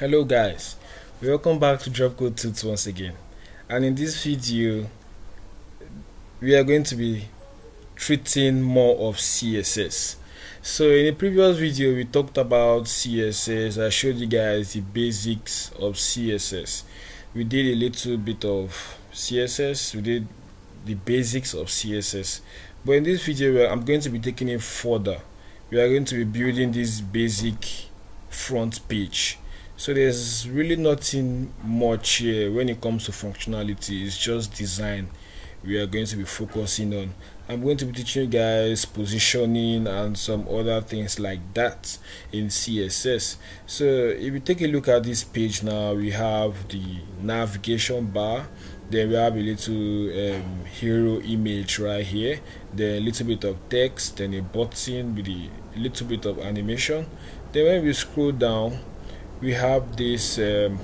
hello guys. Welcome back to drop code tuts once again. And in this video we are going to be treating more of css so in the previous video we talked about css i showed you guys the basics of css we did a little bit of css we did the basics of css but in this video i'm going to be taking it further. We are going to be building this basic front page so there's really nothing much here when it comes to functionality. It's just design we are going to be focusing on. I'm going to be teaching you guys positioning and some other things like that in css so if you take a look at this page now we have the navigation bar then we have a little um, hero image right here then a little bit of text then a button with a little bit of animation. Then when we scroll down we have this um,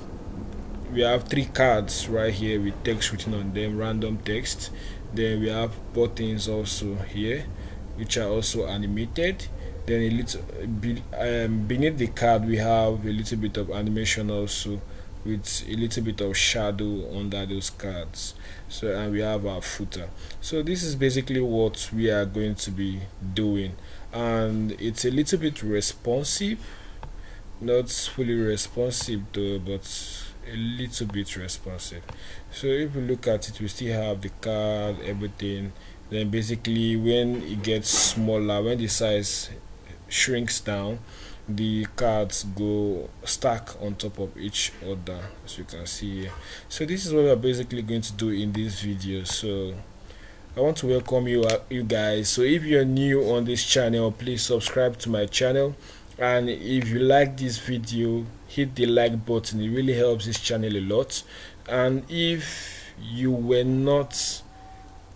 we have three cards right here with text written on them random text then we have buttons also here which are also animated. Then a little um, beneath the card we have a little bit of animation also with a little bit of shadow under those cards. So and we have our footer. So this is basically what we are going to be doing. And it's a little bit responsive not fully responsive though but a little bit responsive. So if we look at it we still have the card everything. Then basically when it gets smaller when the size shrinks down the cards go stack on top of each other as you can see here. So this is what we're basically going to do in this video. So I want to welcome you uh, you guys. So if you're new on this channel please subscribe to my channel and if you like this video hit the like button. It really helps this channel a lot. And if you were not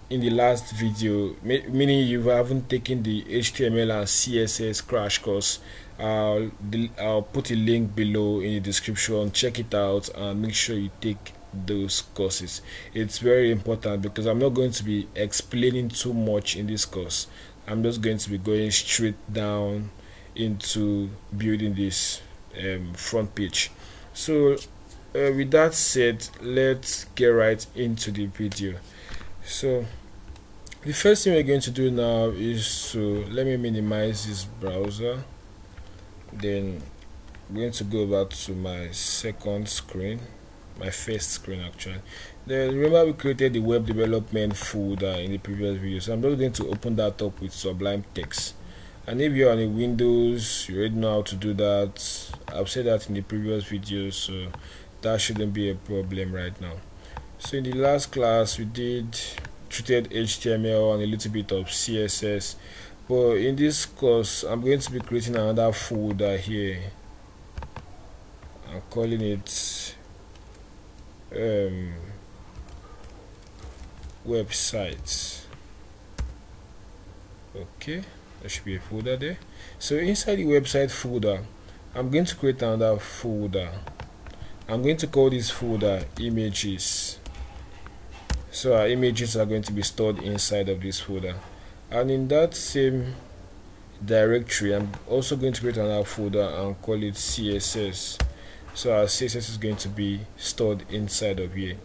in the last video meaning you haven't taken the html and css crash course I'll, I'll put a link below in the description. Check it out and make sure you take those courses. It's very important because i'm not going to be explaining too much in this course. I'm just going to be going straight down into building this um, front page. So uh, with that said let's get right into the video. So the first thing we're going to do now is to let me minimize this browser. Then I'm going to go back to my second screen my first screen actually. Then remember we created the web development folder in the previous video. So I'm just going to open that up with Sublime Text and if you're on a windows you already know how to do that. I've said that in the previous videos so that shouldn't be a problem right now. So in the last class we did treated html and a little bit of css but in this course i'm going to be creating another folder here. I'm calling it um, websites. Okay there should be a folder there. So inside the website folder I'm going to create another folder. I'm going to call this folder images. So our images are going to be stored inside of this folder. And in that same directory I'm also going to create another folder and call it CSS so our CSS is going to be stored inside of here.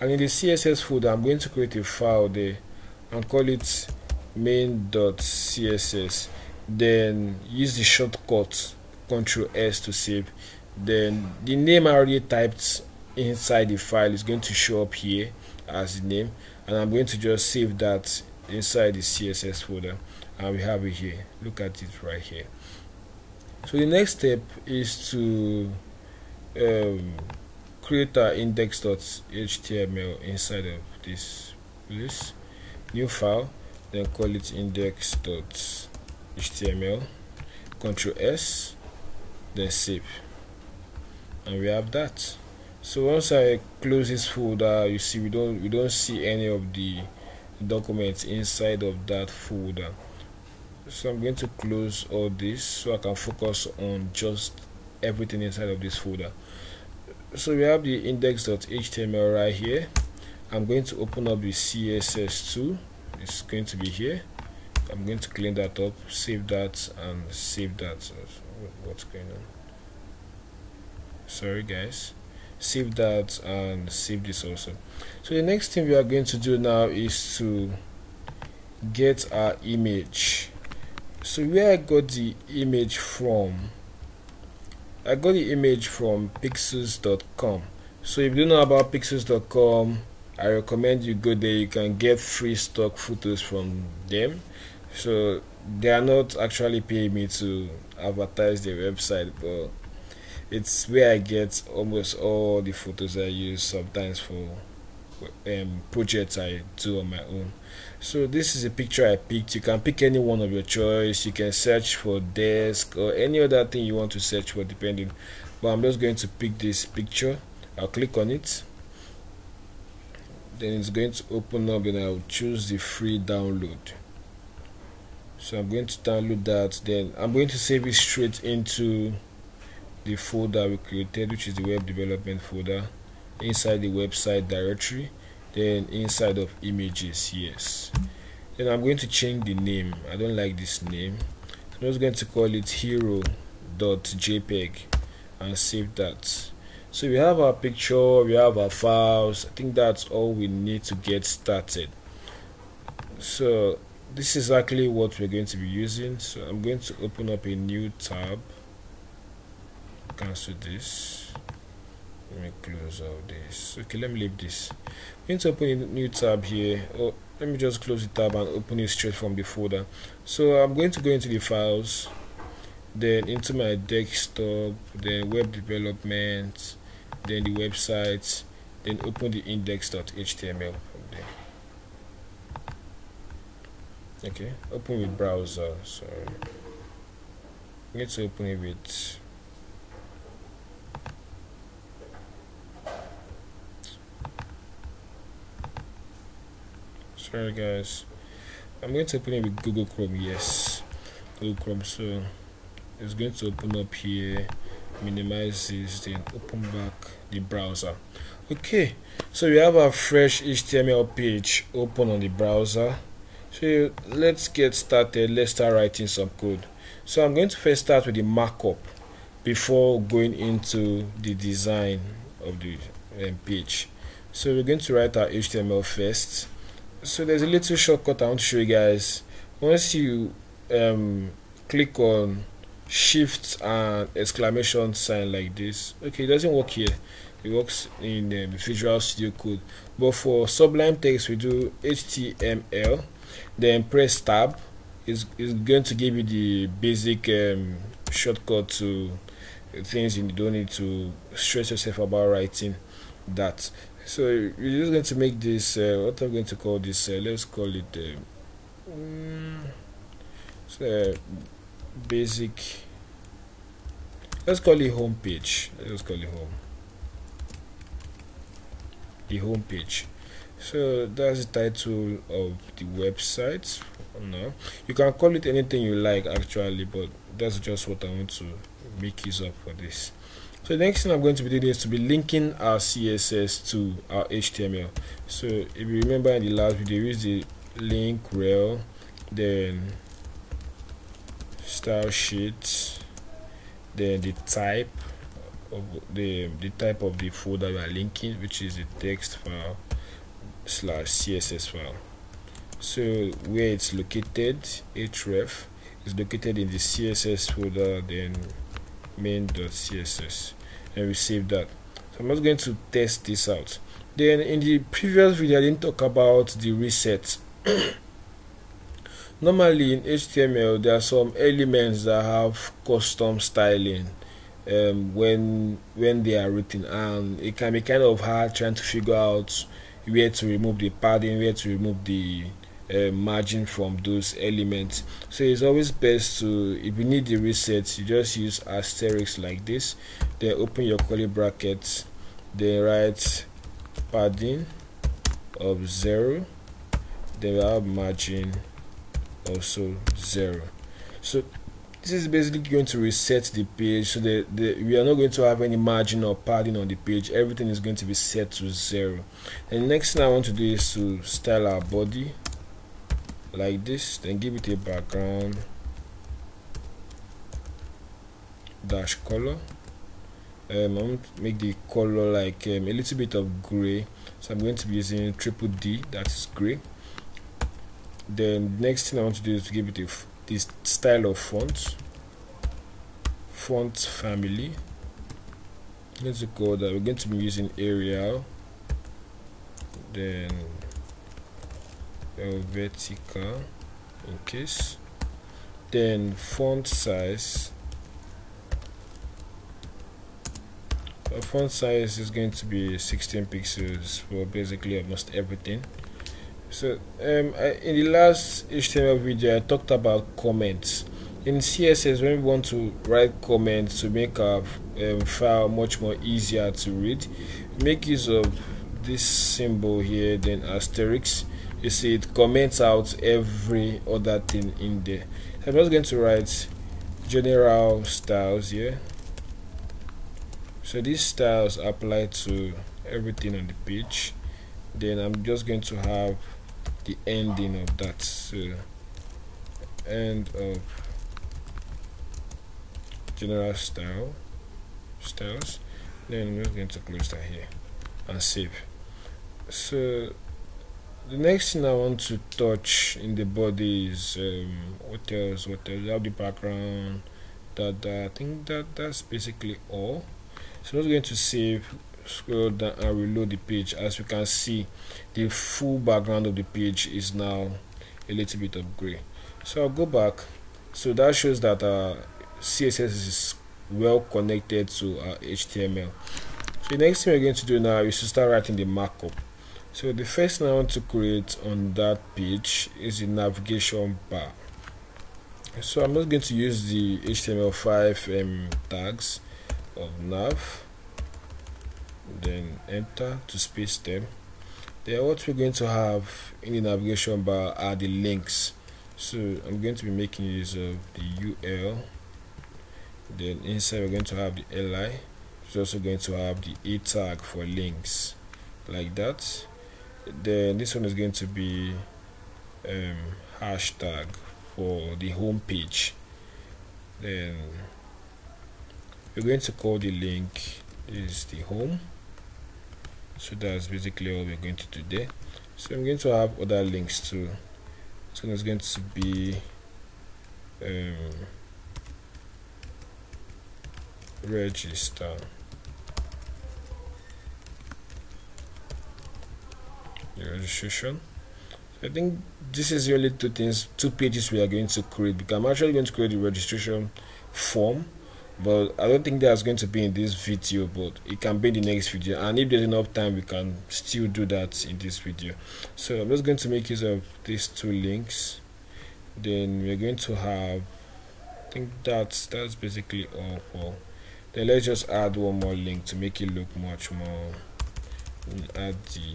And in the CSS folder I'm going to create a file there and call it main.css then use the shortcut Ctrl S to save. Then the name I already typed inside the file is going to show up here as the name and I'm going to just save that inside the CSS folder and we have it here. Look at it right here. So the next step is to um, create our index.html inside of this place new file then call it index.html control s then save. And we have that. So once i close this folder you see we don't we don't see any of the documents inside of that folder. So i'm going to close all this so i can focus on just everything inside of this folder. So we have the index.html right here. I'm going to open up the css2 it's going to be here. I'm going to clean that up save that and save that what's going on. Sorry guys. Save that and save this also. So the next thing we are going to do now is to get our image. So where I got the image from? I got the image from pexels.com so if you don't know about pexels.com I recommend you go there. You can get free stock photos from them. So they are not actually paying me to advertise their website but it's where I get almost all the photos I use sometimes for um, projects I do on my own. So this is a picture I picked. You can pick any one of your choice. You can search for desk or any other thing you want to search for depending. But I'm just going to pick this picture. I'll click on it then it's going to open up and I'll choose the free download. So I'm going to download that then I'm going to save it straight into the folder we created which is the web development folder inside the website directory then inside of images yes. Then I'm going to change the name I don't like this name. I'm just going to call it hero.jpg and save that so we have our picture we have our files. I think that's all we need to get started. So this is exactly what we're going to be using. So I'm going to open up a new tab. Cancel this. Let me close out this. Okay let me leave this. I'm going to open a new tab here. Oh let me just close the tab and open it straight from the folder so I'm going to go into the files then into my desktop then web development then the website then open the index.html okay open with browser sorry let's open it with sorry guys. I'm going to open it with Google Chrome yes. Google Chrome so it's going to open up here minimize this then open back the browser. Okay so we have a fresh HTML page open on the browser. So let's get started. Let's start writing some code. So I'm going to first start with the markup before going into the design of the um, page. So we're going to write our HTML first. So there's a little shortcut I want to show you guys. Once you um, click on shift and exclamation sign like this. Okay it doesn't work here. It works in the Visual Studio Code. But for Sublime Text we do HTML then press tab. Is is going to give you the basic um, shortcut to things you don't need to stress yourself about writing that. So we're just going to make this uh, what i'm going to call this uh, let's call it uh, um, so, basic let's call it home page. Let's call it home. The home page. So that's the title of the website. No. You can call it anything you like actually but that's just what i want to make use of for this. So the next thing I'm going to be doing is to be linking our CSS to our HTML so if you remember in the last video use the link rel then style sheet then the type of the the type of the folder we are linking which is the text file slash css file. So where it's located href is located in the css folder then main.css and we save that. So I'm just going to test this out. Then in the previous video I didn't talk about the reset normally in HTML there are some elements that have custom styling um, when when they are written and it can be kind of hard trying to figure out where to remove the padding where to remove the uh, margin from those elements. So it's always best to if you need the reset you just use asterisk like this. Then open your curly brackets. Then write padding of zero. Then we have margin also zero. So this is basically going to reset the page. So that we are not going to have any margin or padding on the page. Everything is going to be set to zero. And the next thing i want to do is to style our body like this then give it a background dash color. Um, I'm going to make the color like um, a little bit of gray. So I'm going to be using triple D that is gray then next thing I want to do is to give it this style of font. Font family. Let's go that we're going to be using Arial. Then Helvetica in case. Then font size. A font size is going to be 16 pixels. For basically almost everything so um, I, in the last HTML video I talked about comments. In CSS when we want to write comments to make our um, file much more easier to read make use of this symbol here then asterisk. You see it comments out every other thing in there. I'm just going to write general styles here. So these styles apply to everything on the page. Then I'm just going to have the ending of that so end of general style styles then we're going to close that here and save. So the next thing I want to touch in the body is um, what else what else? Have the background that, that I think that that's basically all. So I'm just going to save scroll down and reload the page. As you can see the full background of the page is now a little bit of gray. So I'll go back. So that shows that uh, CSS is well connected to our HTML so the next thing we're going to do now is to start writing the markup. So the first thing I want to create on that page is the navigation bar. So I'm not going to use the HTML5 um, tags of nav then enter to space them then what we're going to have in the navigation bar are the links. So I'm going to be making use of the UL then inside we're going to have the li it's also going to have the a tag for links like that. Then this one is going to be um, hashtag for the home page. Then we're going to call the link is the home so that's basically all we're going to do there. So I'm going to have other links too. So it's going to be um, register. Registration. I think this is the only two things two pages we are going to create because I'm actually going to create the registration form but I don't think that's going to be in this video but it can be in the next video. And if there's enough time we can still do that in this video. So I'm just going to make use of these two links. Then we're going to have I think that's that's basically all for then let's just add one more link to make it look much more we'll add the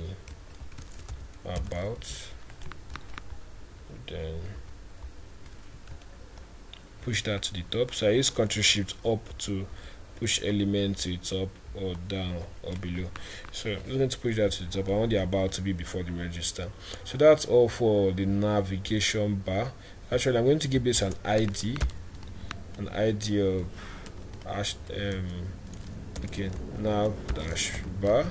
about. Then push that to the top. So I use Ctrl Shift up to push element to the top or down or below. So I'm going to push that to the top. I want the about to be before the register. So that's all for the navigation bar. Actually I'm going to give this an ID an ID of hash um okay nav dash bar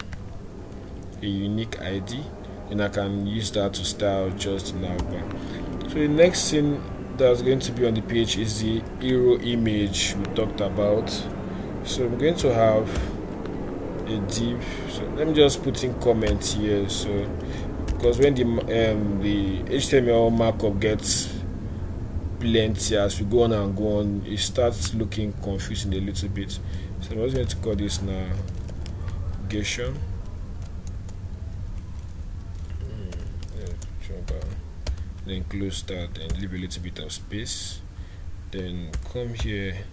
a unique ID and I can use that to style just nav bar. So the next thing that's going to be on the page is the hero image we talked about. So I'm going to have a div so let me just put in comments here. So because when the um, the HTML markup gets plenty as we go on and go on it starts looking confusing a little bit. So I'm just going to call this navigation then close that and leave a little bit of space. Then come here.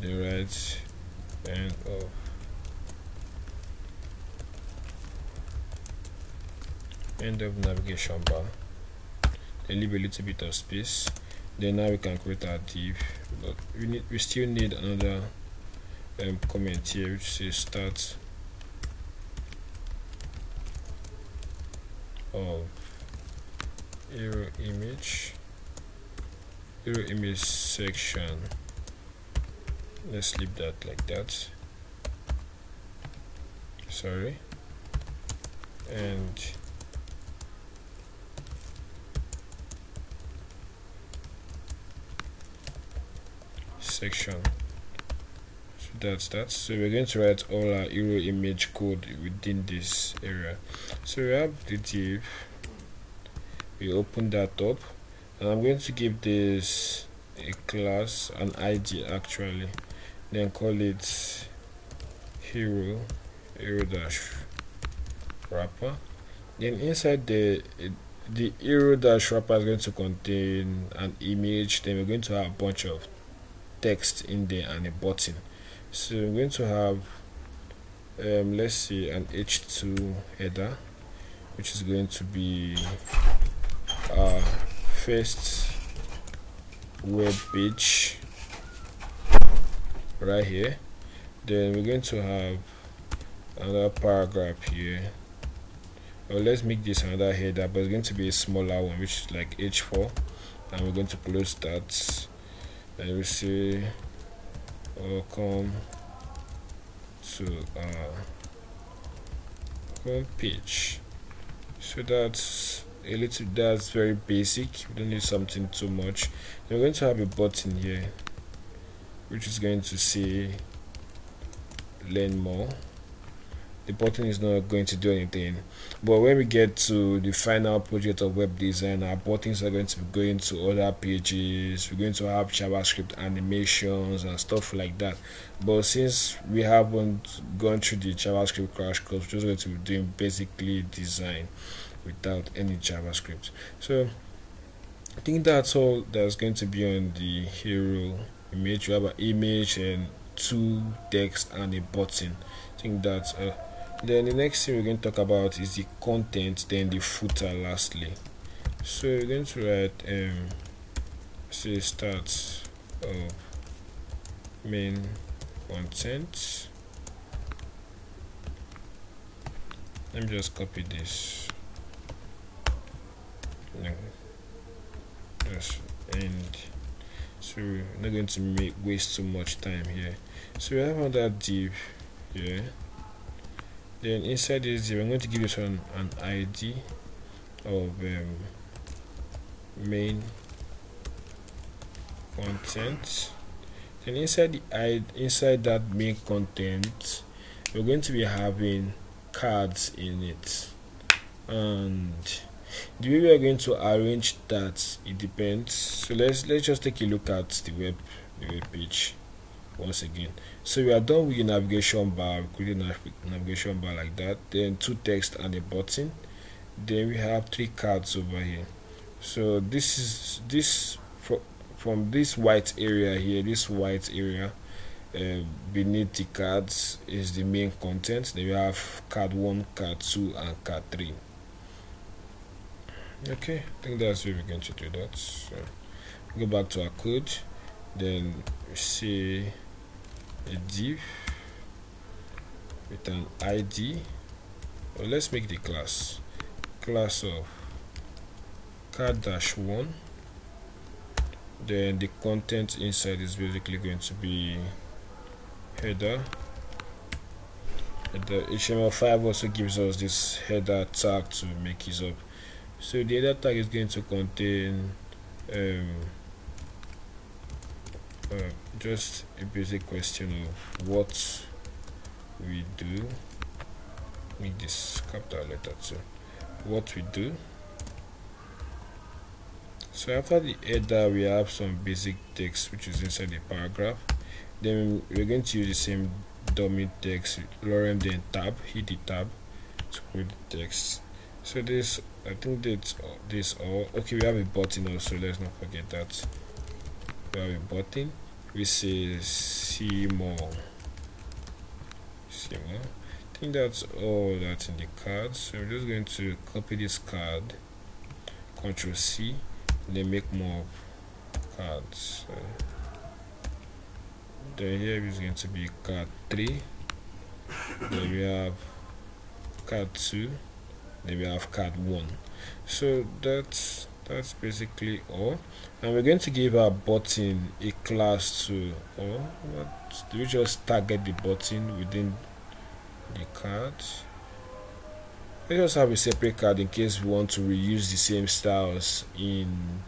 The right. End of end of navigation bar. Then leave a little bit of space. Then now we can create our div. But we need we still need another um, comment here which says start. Of hero image. Hero image section. Let's leave that like that. Sorry. And section. So that's that. So we're going to write all our hero image code within this area. So we have the div we open that up and I'm going to give this a class an ID actually. Then call it hero hero dash wrapper then inside the the hero dash wrapper is going to contain an image then we're going to have a bunch of text in there and a button. So we're going to have um, let's see an h2 header which is going to be first web page right here. Then we're going to have another paragraph here. Well let's make this another header but it's going to be a smaller one which is like h4 and we're going to close that. And we say welcome oh, to our home page. So that's a little that's very basic. We don't need something too much. We're going to have a button here which is going to say learn more. The button is not going to do anything. But when we get to the final project of web design our buttons are going to be going to other pages. We're going to have javascript animations and stuff like that. But since we haven't gone through the javascript crash course we're just going to be doing basically design without any javascript. So i think that's all that's going to be on the hero image. We have an image and two text and a button. I think that's uh, then the next thing we're going to talk about is the content then the footer lastly. So we're going to write um say start of main content. Let me just copy this yes and so we're not going to make waste too much time here. So we have another div here. Then inside this div I'm going to give this one an ID of um, main content. Then inside the ID, inside that main content we're going to be having cards in it. And the way we are going to arrange that it depends. So let's let's just take a look at the web the web page once again. So we are done with the navigation bar create a navigation bar like that then two text and a button. Then we have three cards over here. So this is this from this white area here this white area uh, beneath the cards is the main content. Then we have card 1 card 2 and card 3 okay i think that's where we're going to do that so go back to our code then see a div with an id well let's make the class. Class of card dash one. Then the content inside is basically going to be header. The HTML5 also gives us this header tag to make use of so the header tag is going to contain um, uh, just a basic question of what we do. Make this capital letter so what we do. So after the header we have some basic text which is inside the paragraph. Then we're going to use the same dummy text. Lorem then tab hit the tab to put the text so this i think that's this all okay we have a button also let's not forget that. We have a button we say see more see more i think that's all that's in the card. So i'm just going to copy this card. Control c then make more cards. So then here is going to be card 3 then we have card 2 then I've card 1 so that's that's basically all. And we're going to give our button a class to or what? Do we just target the button within the card? Let us have a separate card in case we want to reuse the same styles in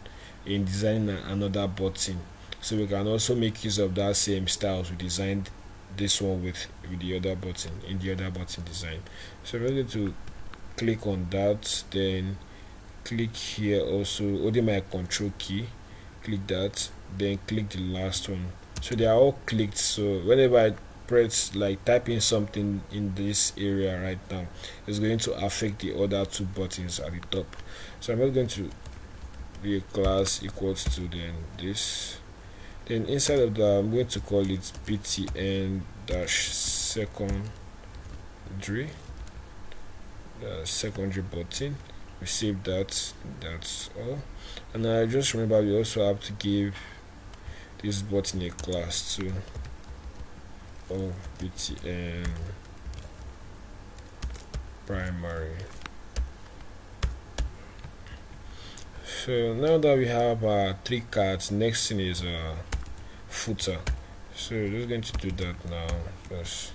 in designing another button. So we can also make use of that same styles we designed this one with with the other button in the other button design. So we're going to click on that then click here also oh, holding my control key click that then click the last one. So they are all clicked. So whenever I press like type in something in this area right now it's going to affect the other two buttons at the top. So I'm not going to be a class equals to then this. Then inside of that I'm going to call it btn dash secondary the secondary button save that that's all. And I just remember we also have to give this button a class too of btn primary. So now that we have uh, three cards next thing is uh, footer. So we're just going to do that now. First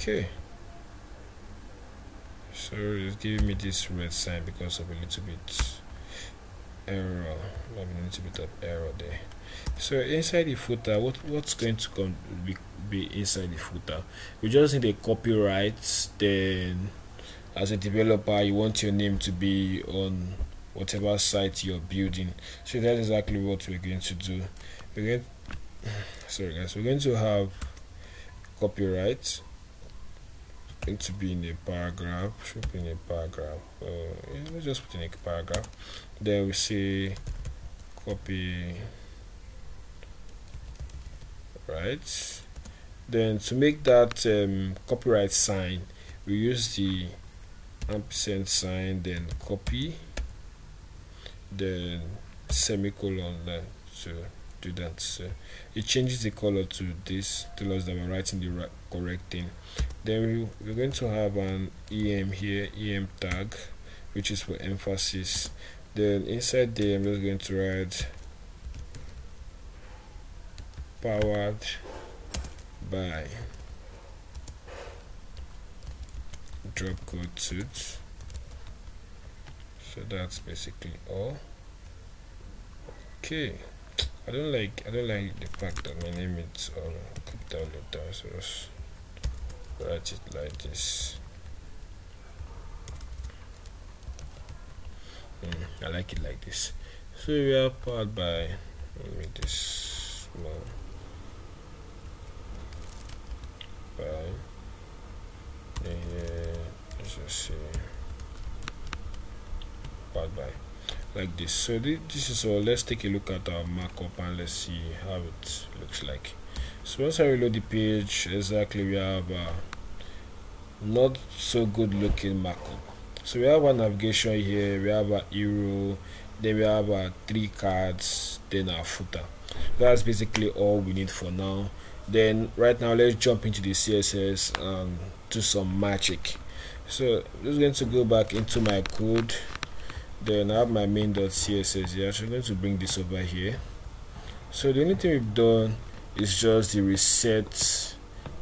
okay. So it's giving me this red sign because of a little bit error. A little bit of error there. So inside the footer what what's going to come be, be inside the footer? We just need a copyright then as a developer you want your name to be on whatever site you're building. So that's exactly what we're going to do. We're going sorry guys. We're going to have copyright going to be in a paragraph. Should be in a paragraph? Uh, yeah, let's just put in a paragraph. Then we say copy right? Then to make that um, copyright sign we use the ampersand sign then copy then semicolon then to do that. So it changes the color to this tell us that we're writing the right, correct thing. Then we, we're going to have an em here em tag which is for emphasis. Then inside there i'm just going to write powered by drop code suits. So that's basically all. Okay. I don't like I don't like the fact that my name is on capital letter so just write it like this. Mm, I like it like this. So we are powered by let me this small by yeah, let's just see. Powered by. Like this. So th this is all. Let's take a look at our markup and let's see how it looks like. So once I reload the page exactly we have a not so good looking markup. So we have a navigation here we have a hero then we have a three cards then our footer. That's basically all we need for now. Then right now let's jump into the css and do some magic so I'm just going to go back into my code. Then I have my main.css here. So I'm going to bring this over here. So the only thing we've done is just the reset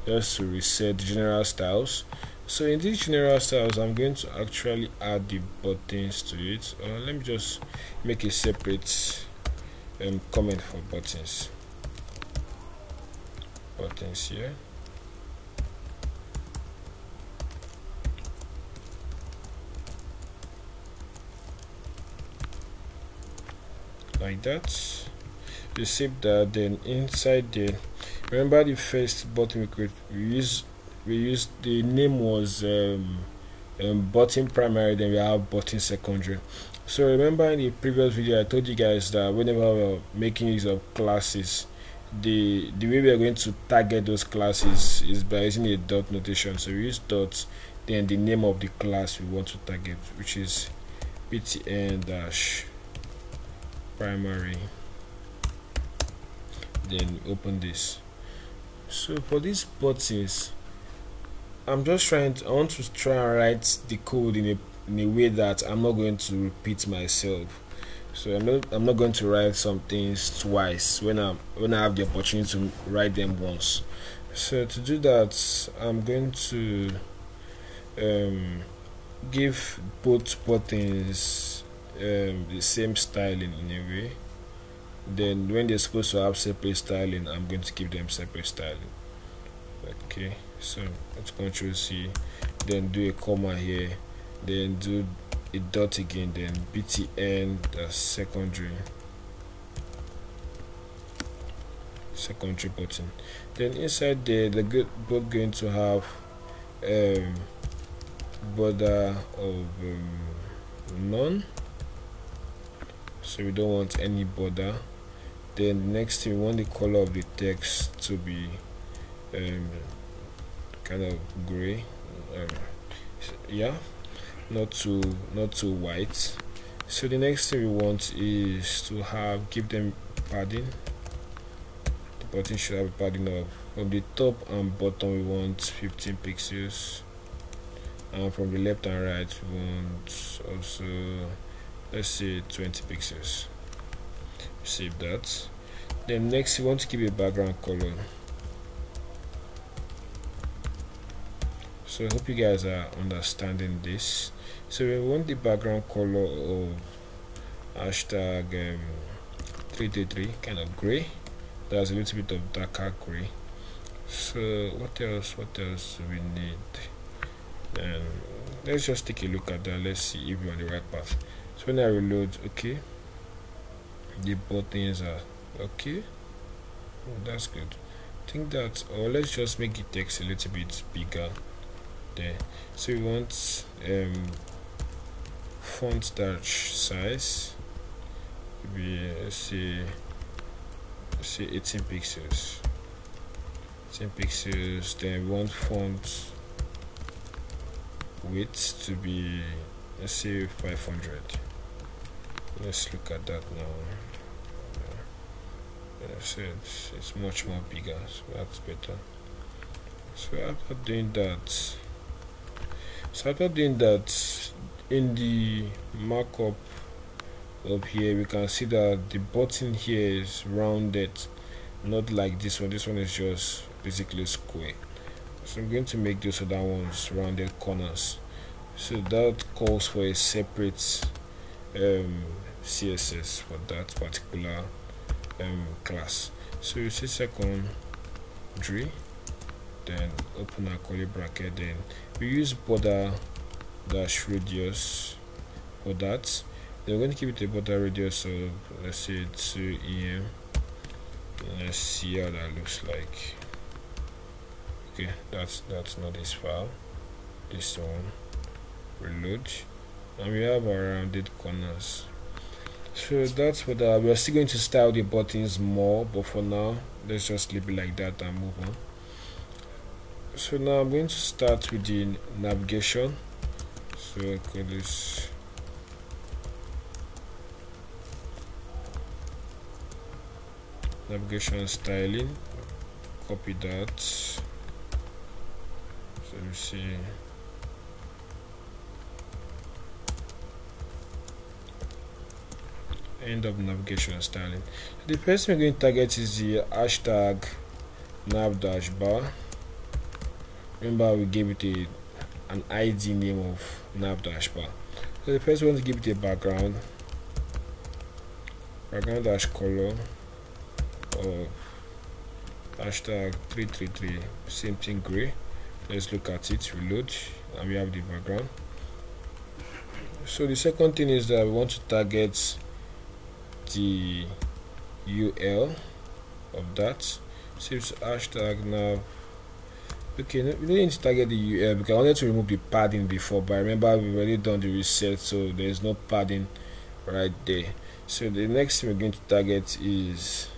just to reset the general styles. So in these general styles I'm going to actually add the buttons to it. Uh, let me just make a separate um, comment for buttons. Buttons here like that. You save that then inside there remember the first button we create we use we used the name was um, um, button primary then we have button secondary. So remember in the previous video I told you guys that whenever we're making use of classes the the way we are going to target those classes is by using a dot notation. So we use dot then the name of the class we want to target which is btn dash primary then open this. So for these buttons I'm just trying to I want to try and write the code in a in a way that I'm not going to repeat myself. So I'm not I'm not going to write some things twice when I when I have the opportunity to write them once. So to do that I'm going to um, give both buttons um, the same styling in a way. Then when they're supposed to have separate styling I'm going to give them separate styling. Okay so let's control C. Then do a comma here. Then do a dot again. Then btn the secondary. Secondary button. Then inside there they're both going to have um, border of um, none so we don't want any border. Then next thing we want the color of the text to be um, kind of gray um, yeah not too not too white. So the next thing we want is to have give them padding. The button should have padding of from the top and bottom we want 15 pixels. And from the left and right we want also let's say 20 pixels. Save that. Then next we want to give a background color. So I hope you guys are understanding this. So we want the background color of hashtag um, 333 kind of gray. There's a little bit of darker gray. So what else what else we need? And let's just take a look at that. Let's see if we're on the right path when I reload okay. The buttons are okay. Oh, that's good. I think that or let's just make the text a little bit bigger there. So we want um, font dash size. Be let's say say 18 pixels. 10 pixels then we want font width to be let's say 500 let's look at that now yeah, it's, it's much more bigger so that's better so after doing that so after doing that in the markup up here we can see that the button here is rounded. Not like this one. This one is just basically square. So I'm going to make those other ones rounded corners. So that calls for a separate um, CSS for that particular um, class. So you see second tree then open a curly bracket then we use border dash radius for that. Then we're going to keep it a border radius of let's say 2 em let's see how that looks like. Okay that's that's not this file this one reload. And we have our rounded corners so that's what uh, we're still going to style the buttons more but for now let's just leave it like that and move on. So now I'm going to start with the navigation. So I call this. Navigation styling. Copy that. So you see end of navigation styling. The first we're going to target is the hashtag nav dash bar remember we gave it a an id name of nav dash bar so the first one to give it a background background dash color of hashtag 333 same thing gray. Let's look at it reload and we have the background. So the second thing is that we want to target the ul of that. So hashtag now. Okay we don't need to target the UL because I wanted to remove the padding before but I remember we've already done the reset so there's no padding right there. So the next thing we're going to target is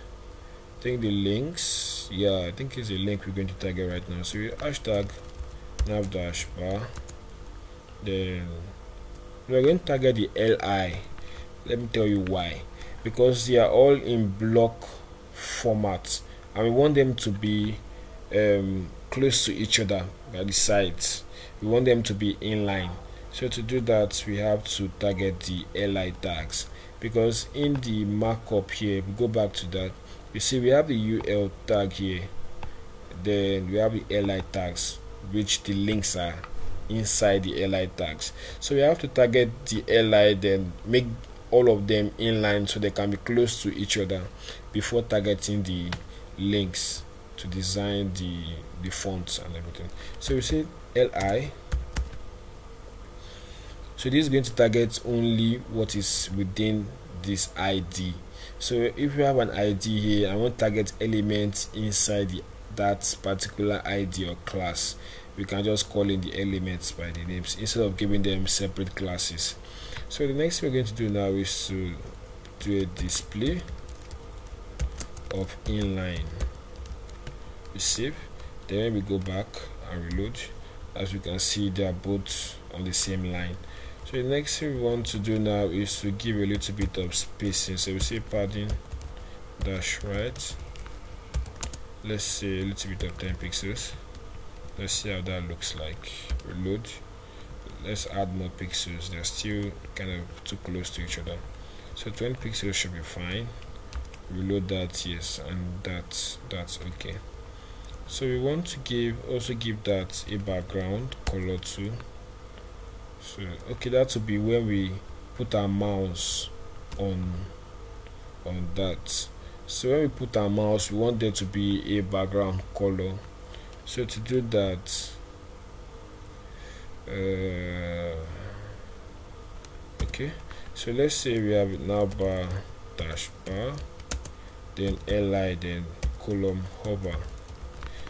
I think the links. Yeah I think it's a link we're going to target right now. So hashtag nav dash bar. Then we're going to target the LI let me tell you why because they are all in block format. And we want them to be um, close to each other by the sides. We want them to be in line. So to do that we have to target the li tags. Because in the markup here we go back to that. You see we have the ul tag here. Then we have the li tags which the links are inside the li tags. So we have to target the li then make all of them in line so they can be close to each other before targeting the links to design the the fonts and everything. So we say li so this is going to target only what is within this id so if you have an id here i want to target elements inside the, that particular id or class. We can just call in the elements by the names instead of giving them separate classes so the next thing we're going to do now is to do a display of inline we save then we go back and reload as we can see they are both on the same line. So the next thing we want to do now is to give a little bit of spacing. So we say padding dash right. Let's say a little bit of 10 pixels. Let's see how that looks like. Reload let's add more pixels. They're still kind of too close to each other. So 20 pixels should be fine. Reload that yes and that that's okay. So we want to give also give that a background color too. So okay that will be where we put our mouse on on that. So when we put our mouse we want there to be a background color. So to do that uh, okay. So let's say we have it nav bar dash bar then li then column hover.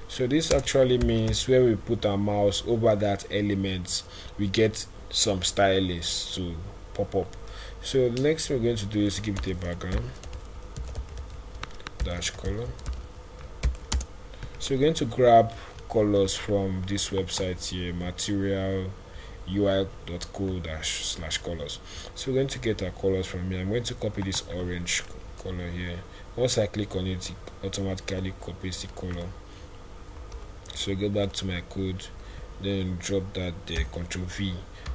So this actually means where we put our mouse over that element we get some stylus to pop up. So the next we're going to do is give it a background dash color so we're going to grab colors from this website here material ui.co dash slash colors. So we're going to get our colors from here. I'm going to copy this orange color here. Once i click on it it automatically copies the color. So go back to my code then drop that there control v.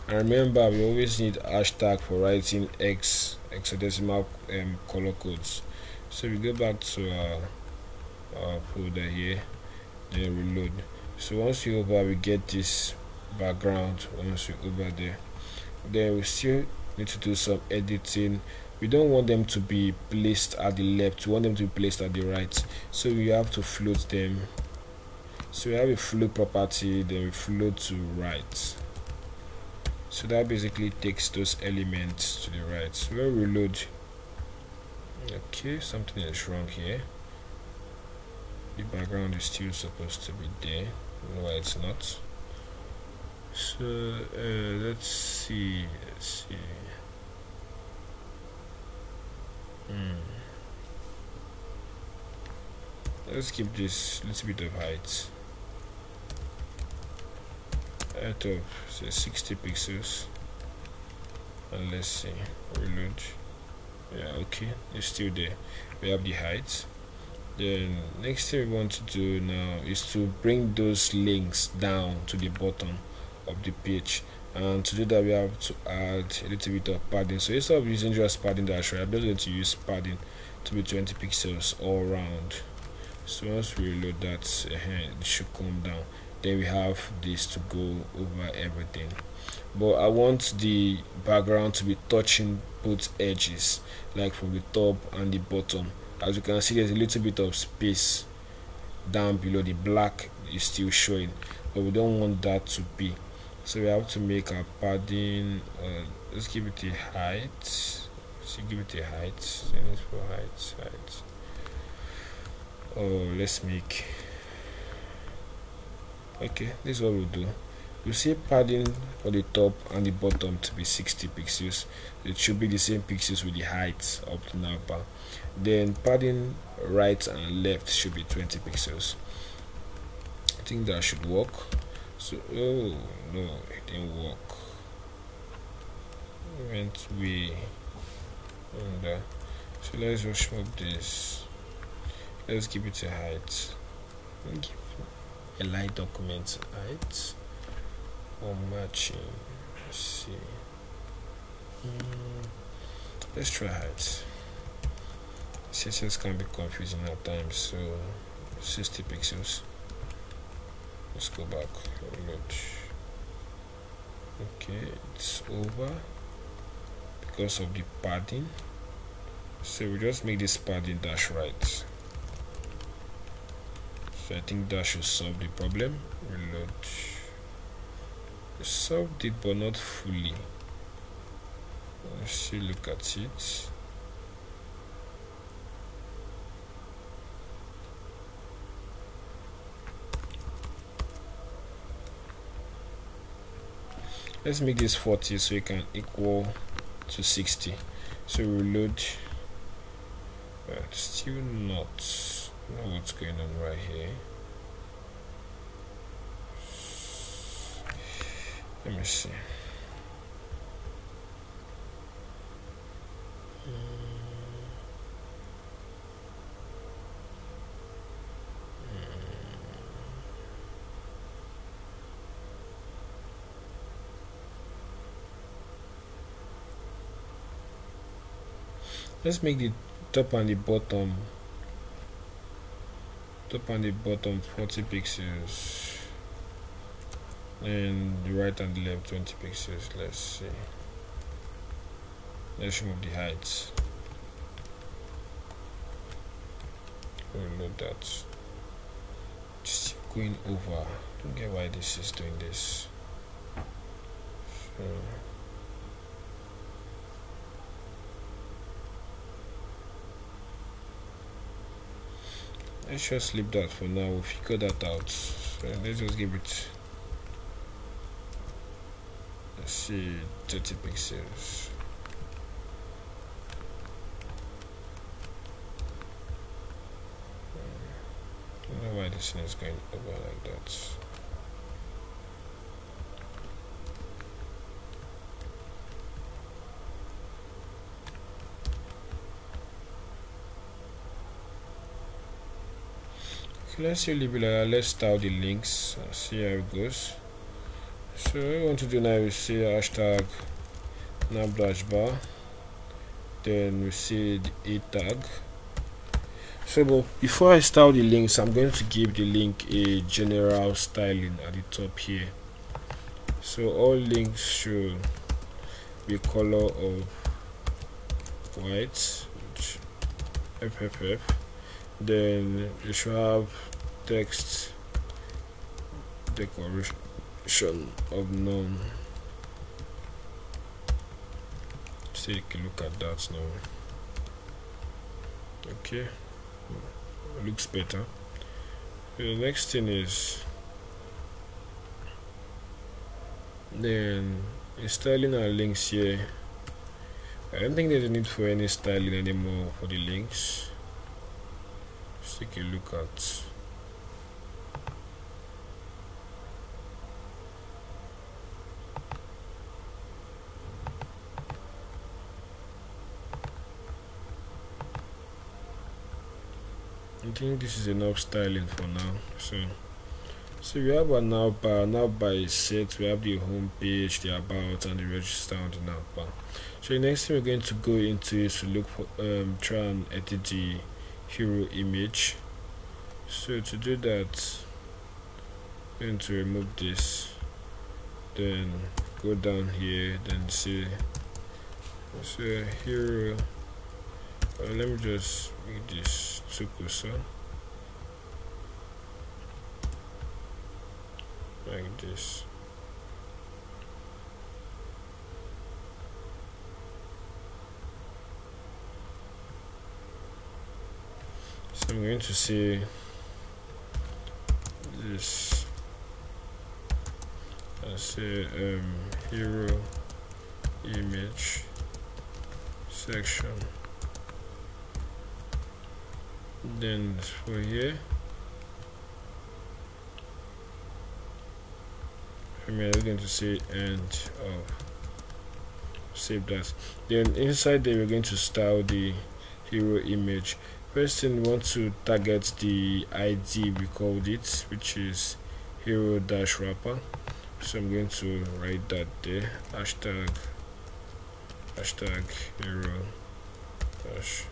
And remember we always need hashtag for writing x hexadecimal um, color codes. So we go back to our, our folder here then reload so once we over we get this background. Once we over there then we still need to do some editing. We don't want them to be placed at the left. We want them to be placed at the right. So we have to float them. So we have a float property then we float to right. So that basically takes those elements to the right. So we reload okay something is wrong here the background is still supposed to be there why it's not. So uh, let's see let's see. Hmm. let's keep this little bit of height. At of say 60 pixels. And let's see reload. Yeah okay it's still there. We have the height then next thing we want to do now is to bring those links down to the bottom of the page. And to do that we have to add a little bit of padding. So instead of using just padding dash right i'm just going to use padding to be 20 pixels all around so once we reload that uh, it should come down. Then we have this to go over everything. But I want the background to be touching both edges like from the top and the bottom as you can see there's a little bit of space down below. The black is still showing but we don't want that to be. So we have to make our padding uh, let's give it a height. Let's give it a height. For height height. Oh let's make okay this is what we'll do. You see padding for the top and the bottom to be 60 pixels. It should be the same pixels with the height up to nav bar then padding right and left should be 20 pixels. I think that should work. So oh no it didn't work. Went way under. So let's just move this. Let's give it a height. Give a light document height or matching. Let's see. Mm, let's try height CSS can be confusing at times so 60 pixels. Let's go back okay it's over because of the padding. So we just make this padding dash right. So I think that should solve the problem. Reload solved it but not fully. Let's see look at it let's make this 40 so it can equal to 60 so reload but still not know what's going on right here. Let me see let's make the top and the bottom top and the bottom 40 pixels and the right and the left 20 pixels let's see. Let's remove the heights. Reload that. Just going over. Don't get why this is doing this. So let's just leave that for now. We'll figure that out so let's just give it let's see 30 pixels. I don't know why this thing is going over like that let's see Libila, let's style the links see how it goes. So what we want to do now is see hashtag nav bar then we see the a tag. So before I style the links I'm going to give the link a general styling at the top here. So all links should be color of white FFF then have text decoration of none. Take a look at that now. Okay. Looks better. The next thing is then styling our links here. I don't think there's a need for any styling anymore for the links let's take a look at I think this is enough styling for now so so we have our nav bar now by set we have the home page the about and the register on the nav bar so the next thing we're going to go into is to look for um try and edit the hero image. So to do that I'm going to remove this then go down here then see so hero uh, let me just make this Tsukusa like this I'm going to see this. I say um, hero image section. Then for here. I mean I'm going to say end of save that. Then inside there we're going to style the hero image first thing we want to target the id we called it which is hero dash wrapper so I'm going to write that there. Hashtag hashtag hero dash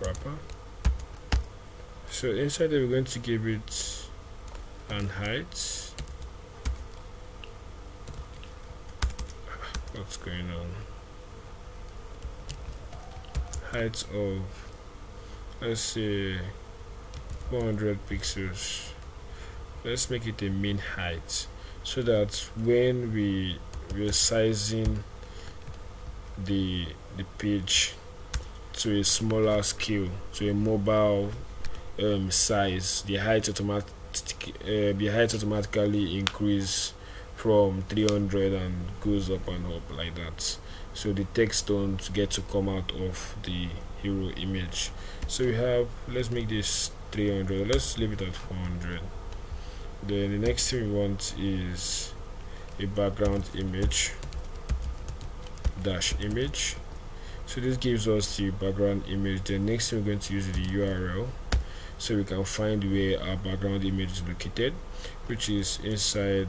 wrapper so inside there we're going to give it an height. What's going on height of let's say 400 pixels. Let's make it a min height so that when we we're sizing the the page to a smaller scale to a mobile um, size the height automatic uh, the height automatically increase from 300 and goes up and up like that so the text don't get to come out of the hero image. So we have let's make this 300 let's leave it at 400 then the next thing we want is a background image dash image. So this gives us the background image. The next thing we're going to use is the url so we can find where our background image is located which is inside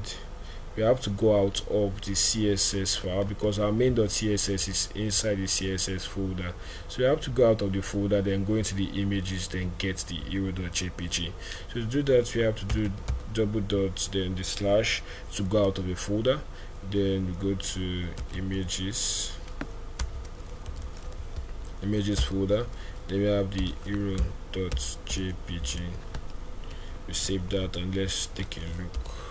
we have to go out of the css file because our main.css is inside the css folder. So we have to go out of the folder then go into the images then get the hero.jpg so to do that we have to do double dot then the slash to go out of the folder. Then we go to images images folder. Then we have the hero.jpg we save that and let's take a look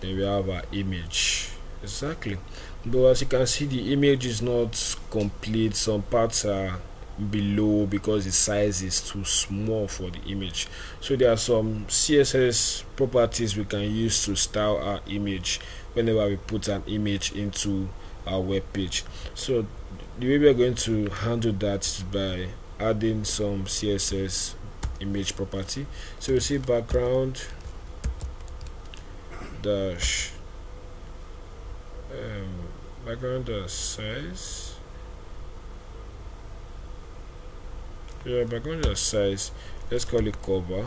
then we have our image. Exactly. But as you can see the image is not complete. Some parts are below because the size is too small for the image. So there are some css properties we can use to style our image whenever we put an image into our web page. So the way we are going to handle that is by adding some css image property. So you see background dash um, background size. Yeah background size let's call it cover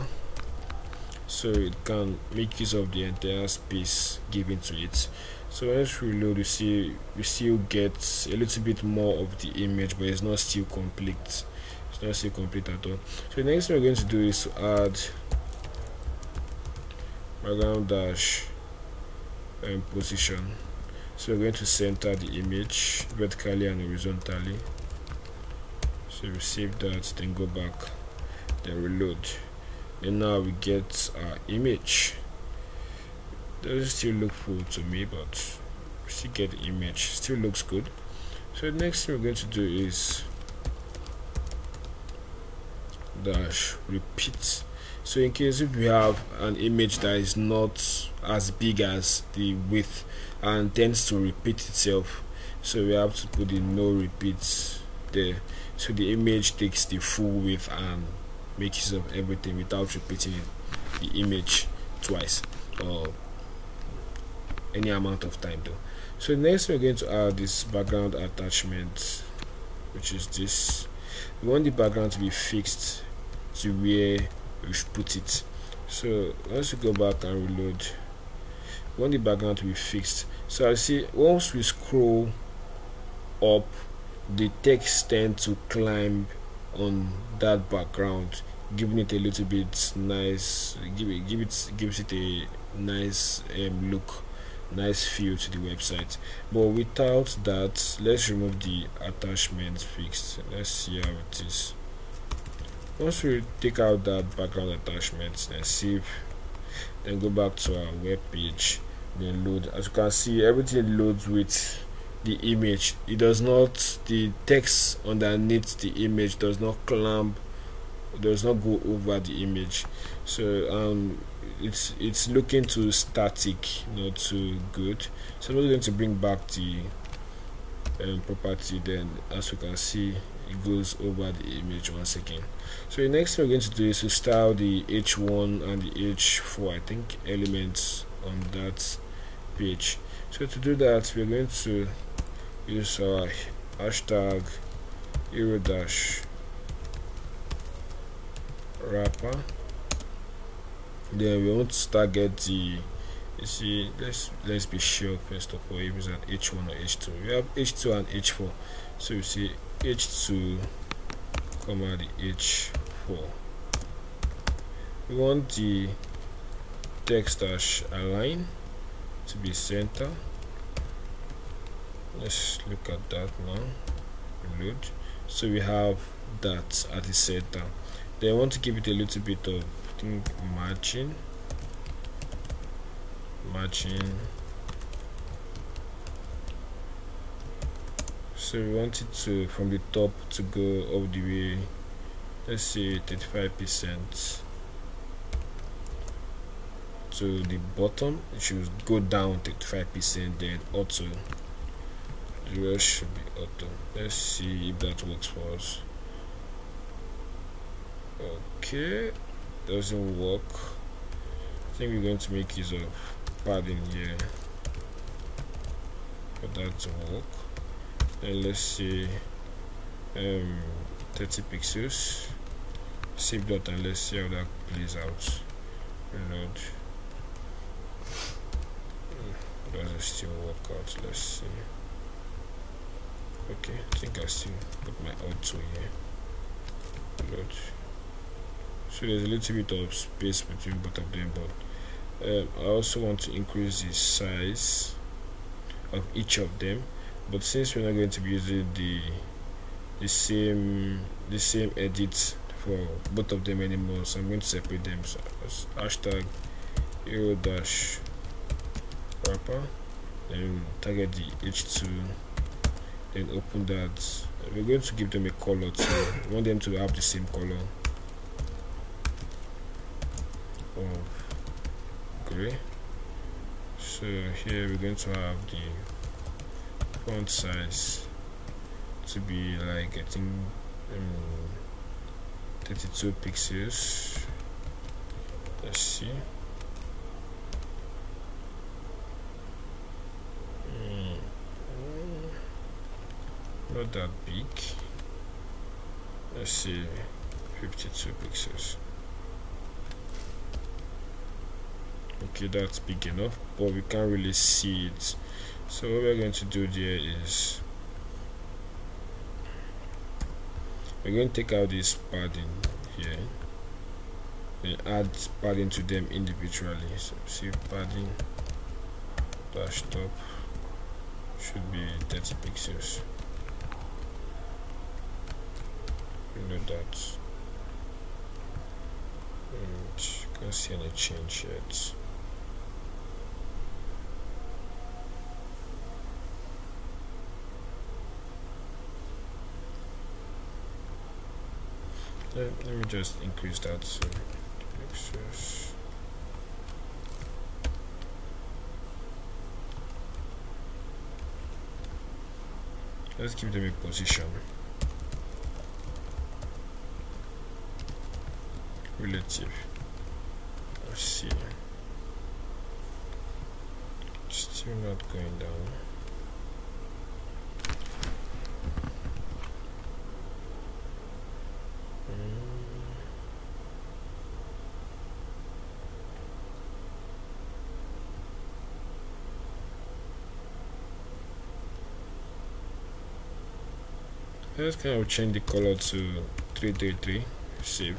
so it can make use of the entire space given to it. So let's reload you see we still get a little bit more of the image but it's not still complete. It's not still complete at all. So the next thing we're going to do is to add background dash um, position. So we're going to center the image vertically and horizontally. So we save that then go back then reload. And now we get our image. Doesn't still look full to me but we still get the image. Still looks good. So the next thing we're going to do is dash repeat. So in case if we have an image that is not as big as the width and tends to repeat itself. So we have to put the no repeats there. So the image takes the full width and makes use of everything without repeating the image twice or any amount of time though. So next we're going to add this background attachment which is this. We want the background to be fixed to where we've put it. So once we go back and reload want the background to be fixed. So I see once we scroll up the text tend to climb on that background giving it a little bit nice give it give it gives it a nice um, look nice feel to the website. But without that let's remove the attachment fixed. Let's see how it is. Once we take out that background attachment then save then go back to our web page as you can see everything loads with the image. It does not the text underneath the image does not clamp does not go over the image. So um it's it's looking too static not too good. So I'm going to bring back the um, property then. As you can see it goes over the image once again. So the next thing we're going to do is to style the h1 and the h4 I think elements on that so to do that we're going to use our hashtag hero dash wrapper then we want to target the you see let's let's be sure first of all if it's an h1 or h2 we have h2 and h4 so you see h2 comma the h4 we want the text dash align to be center. Let's look at that now load so we have that at the center. Then I want to give it a little bit of think margin. Margin. So we want it to from the top to go all the way let's say 35 percent to the bottom it should go down 35 percent then auto. The rest should be auto. Let's see if that works for us. Okay doesn't work. I think we're going to make use of padding here. For that to work. And let's see um 30 pixels. Save that and let's see how that plays out. Reload it still work out let's see okay I think I still put my auto here load so there's a little bit of space between both of them but um, I also want to increase the size of each of them but since we're not going to be using the the same the same edit for both of them anymore so I'm going to separate them so hashtag hero dash wrapper then target the h2 then open that. We're going to give them a color too. We want them to have the same color of gray. So here we're going to have the font size to be like I think um, 32 pixels. Let's see Hmm. not that big. Let's see 52 pixels. Okay that's big enough but we can't really see it. So what we're going to do there is we're going to take out this padding here and add padding to them individually. So see padding dash top should be 30 pixels reload that and can't see any change yet. Let, let me just increase that to let's give them a position. Relative. Let's see. Still not going down let's kind of change the color to 333 save.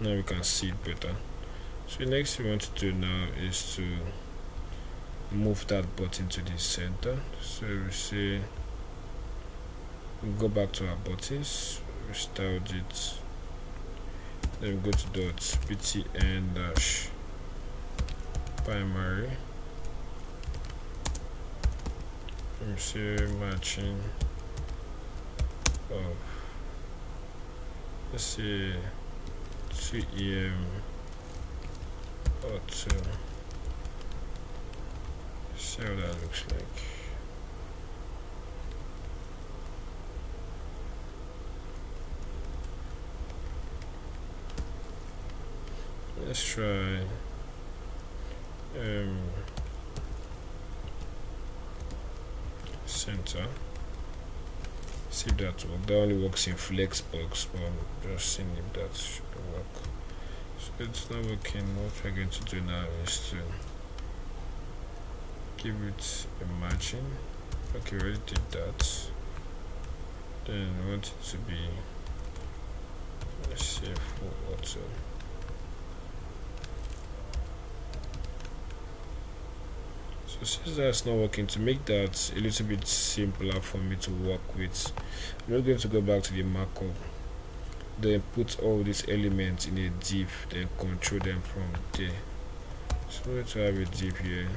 Now we can see it better. So next we want to do now is to move that button to the center. So we say we go back to our buttons we start it. Then we go to dot btn dash primary see matching of let's see. 2 em or 2 see how that looks like. Let's try um center. See if that work that only works in flexbox but I'm just seeing if that should work. So it's not working. What we're going to do now is to give it a margin? Okay we already did that. Then we want it to be let's see full auto since that's not working. To make that a little bit simpler for me to work with I'm not going to go back to the markup then put all these elements in a div then control them from there. So to have a div here.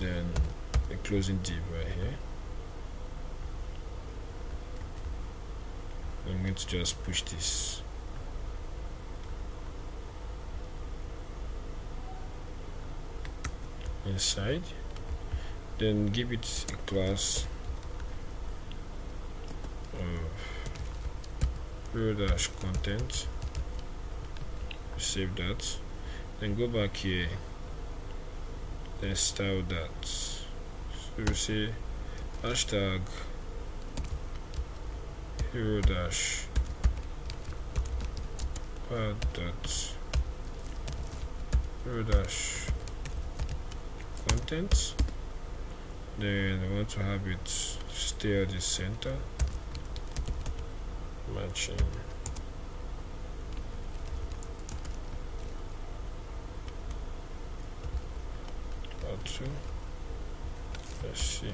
Then a closing div right here. I'm going to just push this inside then give it a class of hero dash content. Save that. Then go back here. Then style that. So we say hashtag hero dash pad dot hero dash content then I want to have it stay at the center. Matching. Two. Let's see.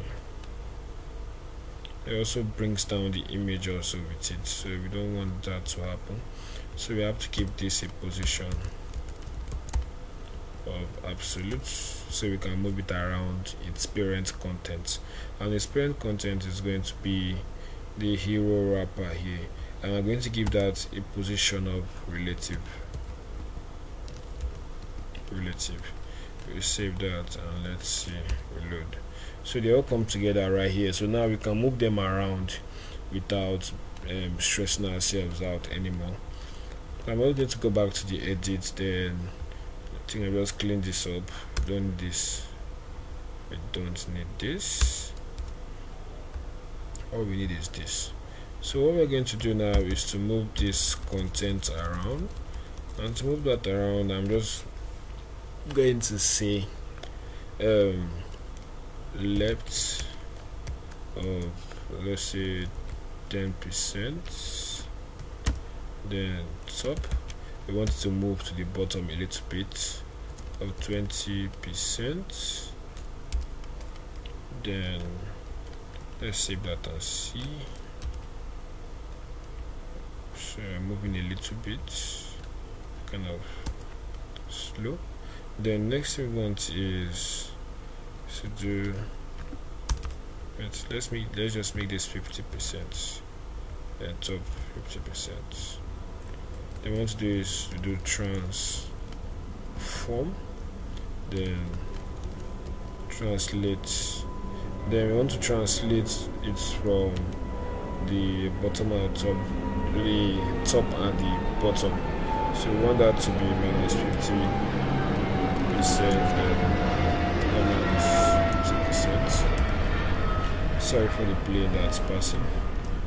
It also brings down the image also with it so we don't want that to happen. So we have to keep this a position of absolute so we can move it around its parent content. And its parent content is going to be the hero wrapper here. And I'm going to give that a position of relative. Relative. We save that and let's see reload. So they all come together right here. So now we can move them around without um, stressing ourselves out anymore. I'm going to go back to the edit then I think I just clean this up. Don't this. We don't need this. All we need is this. So what we're going to do now is to move this content around. And to move that around I'm just going to say um, left of let's say 10 percent. Then top we want to move to the bottom a little bit of 20 percent. Then let's save that and see. So moving a little bit kind of slow. Then next we want is to do let's let's make let's just make this 50 percent and top 50 percent what to do is to do transform then translate then we want to translate it from the bottom and top the top and the bottom. So we want that to be minus 50 sorry for the plane that's passing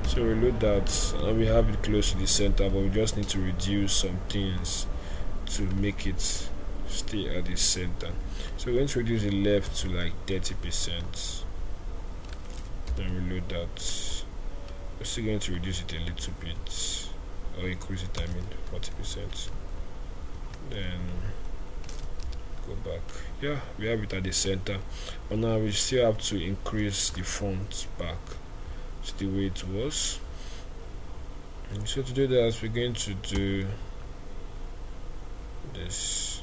so we load that and we have it close to the center but we just need to reduce some things to make it stay at the center. So we're going to reduce the left to like 30 percent. Then we load that. We're still going to reduce it a little bit or increase it I mean 40 percent. Then go back. Yeah we have it at the center. But now we still have to increase the font back the way it was. And so to do that we're going to do this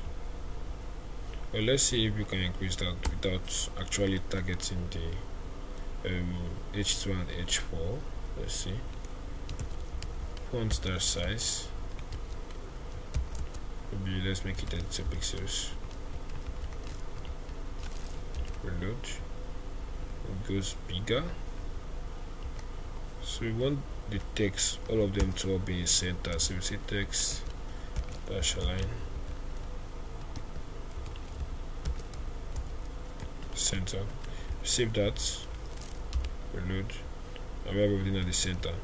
well let's see if we can increase that without actually targeting the um, h2 and h4 let's see. Font star size. Maybe let's make it 32 pixels. Reload. It goes bigger so we want the text all of them to all be in center. So we say text dash align center. Save that. Reload. And we have everything at the center.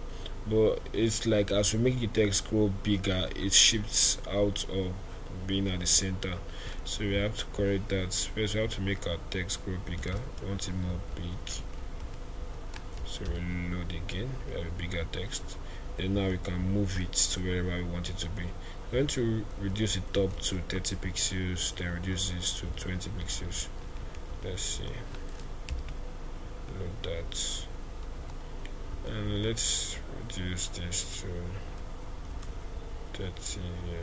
But it's like as we make the text grow bigger it shifts out of being at the center. So we have to correct that. First we have to make our text grow bigger. We want it more big so we load again we have a bigger text. Then now we can move it to wherever we want it to be. We're going to reduce it up to 30 pixels then reduce this to 20 pixels. Let's see. Load that. And let's reduce this to 30 uh,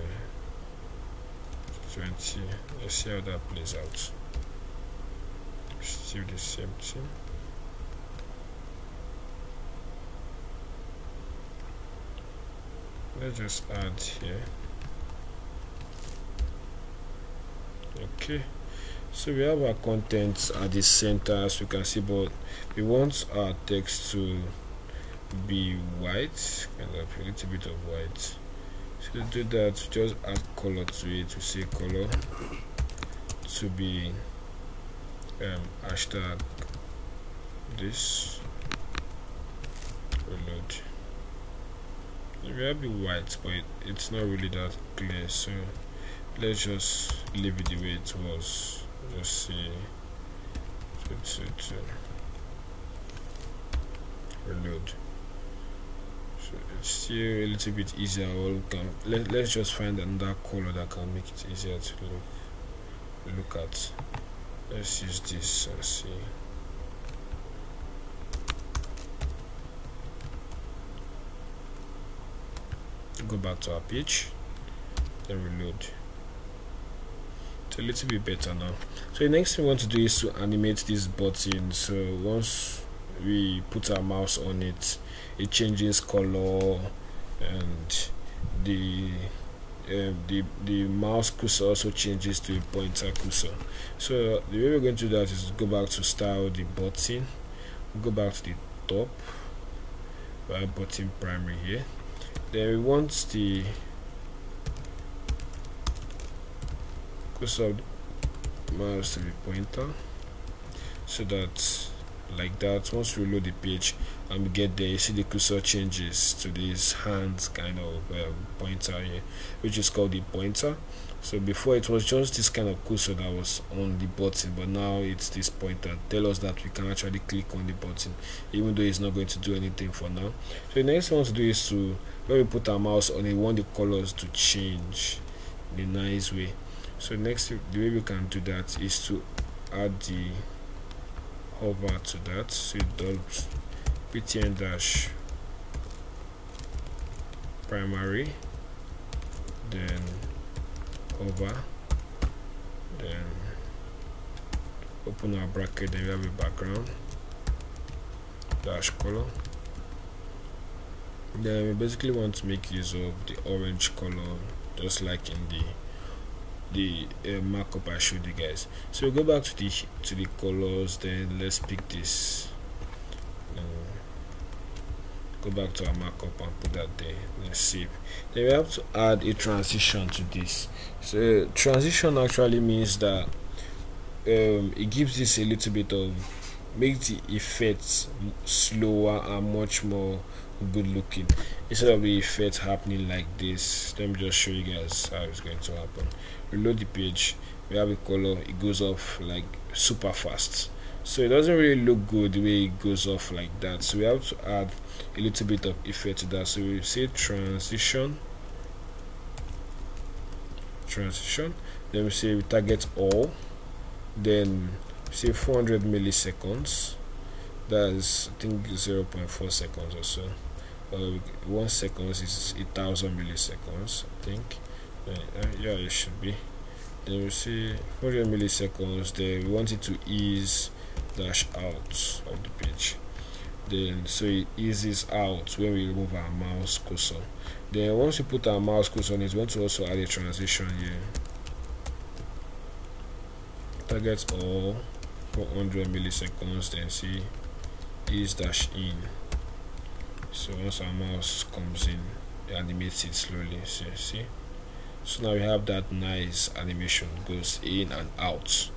20 let's see how that plays out. Still the same thing let's just add here. Okay. So we have our contents at the center as you can see but we want our text to be white kind of a little bit of white. So to do that just add color to it. To say color to be um, hashtag this. Reload be white but it, it's not really that clear so let's just leave it the way it was. Just see. To, to, to reload. So it's still a little bit easier. Or can, let, let's just find another color that can make it easier to look look at. Let's use this and see go back to our page then reload. It's a little bit better now. So the next thing we want to do is to animate this button so once we put our mouse on it it changes color and the um, the the mouse cursor also changes to a pointer cursor. So the way we're going to do that is go back to style the button. Go back to the top button primary here then we want the cursor mouse pointer so that like that once we load the page and we get there you see the cursor changes to this hand kind of um, pointer here which is called the pointer. So before it was just this kind of cursor that was on the button but now it's this pointer. Tell us that we can actually click on the button even though it's not going to do anything for now. So the next one to do is to when we put our mouse on it we want the colors to change in a nice way. So next the way we can do that is to add the hover to that. So does btn dash primary then hover then open our bracket then we have a background dash color then we basically want to make use of the orange color just like in the the uh, markup I showed you guys. So we go back to the to the colors then let's pick this. Uh, go back to our markup and put that there. Let's save then we have to add a transition to this. So transition actually means that um, it gives this a little bit of makes the effects slower and much more good looking. Instead of the effect happening like this let me just show you guys how it's going to happen. Reload the page we have a color it goes off like super fast. So it doesn't really look good the way it goes off like that. So we have to add a little bit of effect to that. So we say transition transition. Then we say we target all. Then say 400 milliseconds. That's i think 0.4 seconds or so uh, one seconds is a thousand milliseconds I think. Uh, uh, yeah it should be. Then we see 400 milliseconds then we want it to ease dash out of the page. Then so it eases out when we remove our mouse cursor. Then once we put our mouse cursor on it we want to also add a transition here. Target all 400 milliseconds then see ease dash in so once our mouse comes in it animates it slowly so see. So now we have that nice animation goes in and out.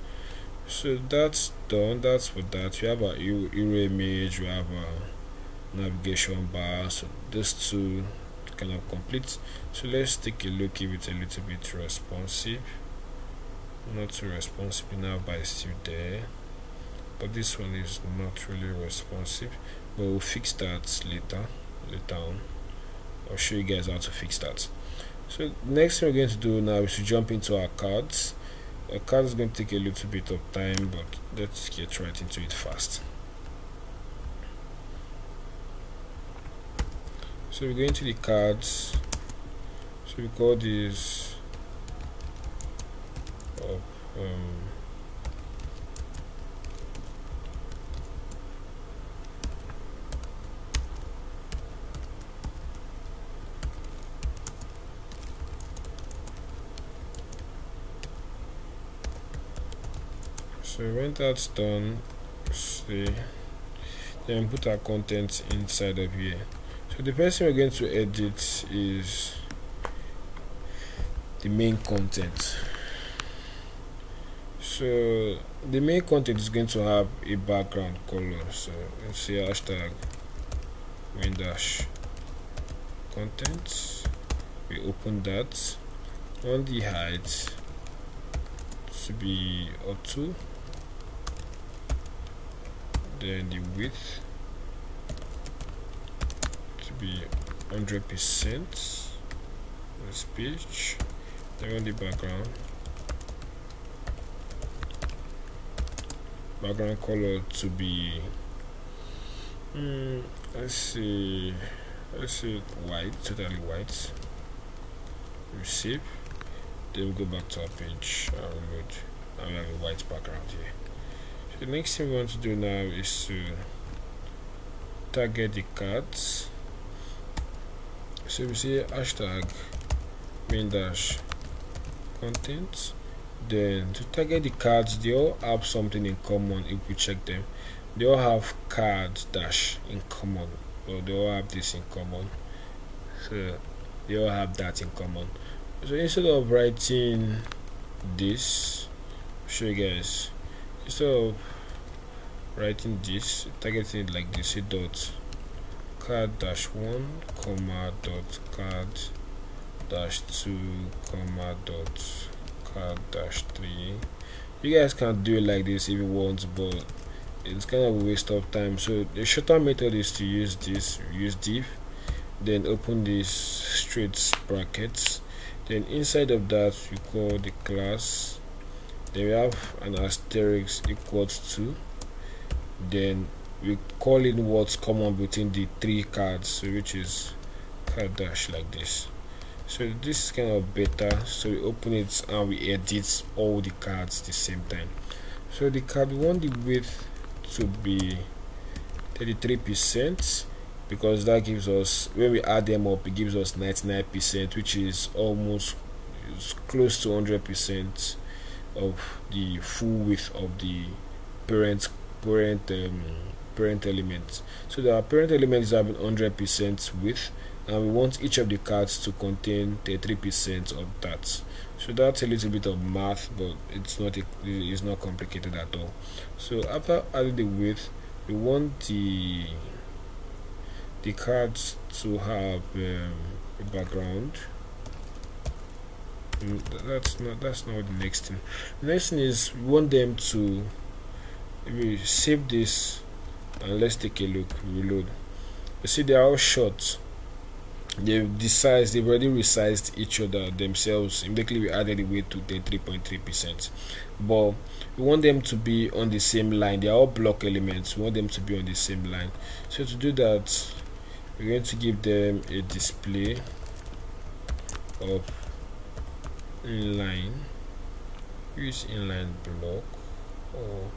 So that's done that's for that. We have a hero image we have a navigation bar so these two kind of complete. So let's take a look if it's a little bit responsive. Not too responsive now but it's still there. But this one is not really responsive but we'll fix that later later on. I'll show you guys how to fix that. So next thing we're going to do now is to jump into our cards. Our card is going to take a little bit of time but let's get right into it fast. So we're going to the cards. So we call this up um, so when that's done. See. Then put our content inside of here. So the thing we're going to edit is the main content. So the main content is going to have a background color. So let's say hashtag main dash content we open that. On the height to be auto then the width to be 100 percent. The speech then on the background. Background color to be mm, let's see let's see white totally white. Receive. Then we go back to our page and reload and we have a white background here the next thing we want to do now is to target the cards. So we see hashtag main dash content. Then to target the cards they all have something in common if we check them. They all have cards dash in common or they all have this in common. So they all have that in common. So instead of writing this show you guys instead of writing this targeting it like this dot card dash one comma dot card dash two comma dot card dash three. You guys can do it like this if you want but it's kind of a waste of time. So the shorter method is to use this use div then open this straight brackets. Then inside of that we call the class. Then we have an asterisk equals to then we call in what's common between the three cards which is card dash like this. So this is kind of better. So we open it and we edit all the cards the same time. So the card we want the width to be 33 percent because that gives us when we add them up it gives us 99 percent which is almost close to 100 percent of the full width of the parent parent um, parent elements. So the parent element is having 100 percent width and we want each of the cards to contain 33 percent of that. So that's a little bit of math but it's not a, it's not complicated at all. So after adding the width we want the the cards to have um, a background. Mm, that's not that's not the next thing. The next thing is we want them to if we save this and let's take a look reload. You see they are all short. They've resized they've already resized each other themselves. Immediately we added the weight to the 3.3 percent. But we want them to be on the same line. They are all block elements. We want them to be on the same line. So to do that we're going to give them a display of inline use inline block or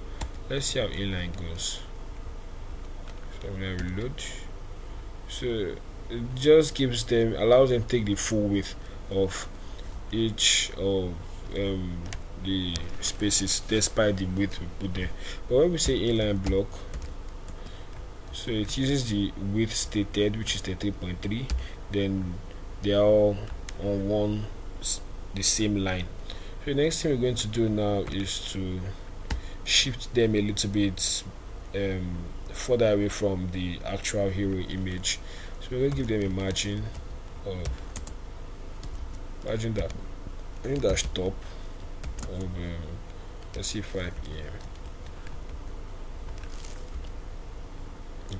let's see how inline goes. So I'm reload. So it just gives them allows them take the full width of each of um, the spaces despite the width we put there. But when we say inline block so it uses the width stated which is the 3.3 then they are all on one the same line. So the next thing we're going to do now is to shift them a little bit um, further away from the actual hero image. So we're going to give them a margin of margin that I think that's top of um, let's see 5 em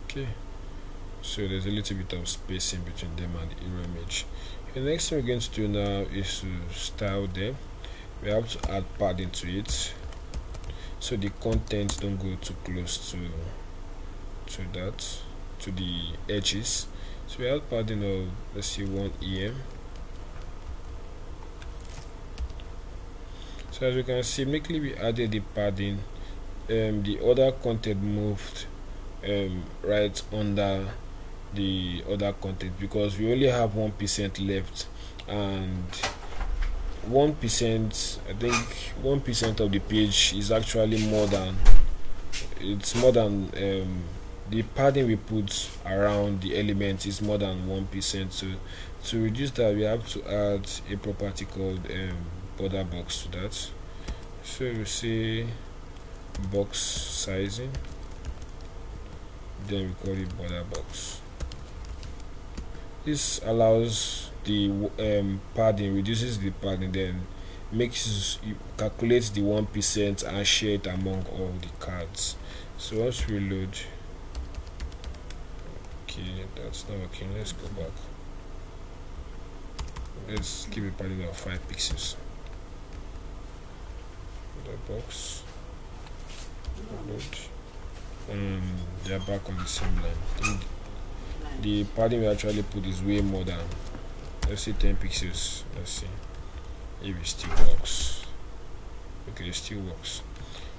okay. So there's a little bit of spacing between them and the hero image. The next thing we're going to do now is to style them. We have to add padding to it so the content don't go too close to to that to the edges. So we have padding of let's see 1 em so as you can see immediately we added the padding um, the other content moved um, right under the other content because we only have one percent left and one percent i think one percent of the page is actually more than it's more than um, the padding we put around the element is more than one percent. So to reduce that we have to add a property called um, border box to that. So we say box sizing then we call it border box. This allows the um, padding reduces the padding then makes you calculate the one percent and share it among all the cards. So once we load okay that's not working. Let's go back. Let's give it padding of 5 pixels. The box. Load. Um they're back on the same line. The padding we actually put is way more than let's say 10 pixels. Let's see. If it still works. Okay it still works.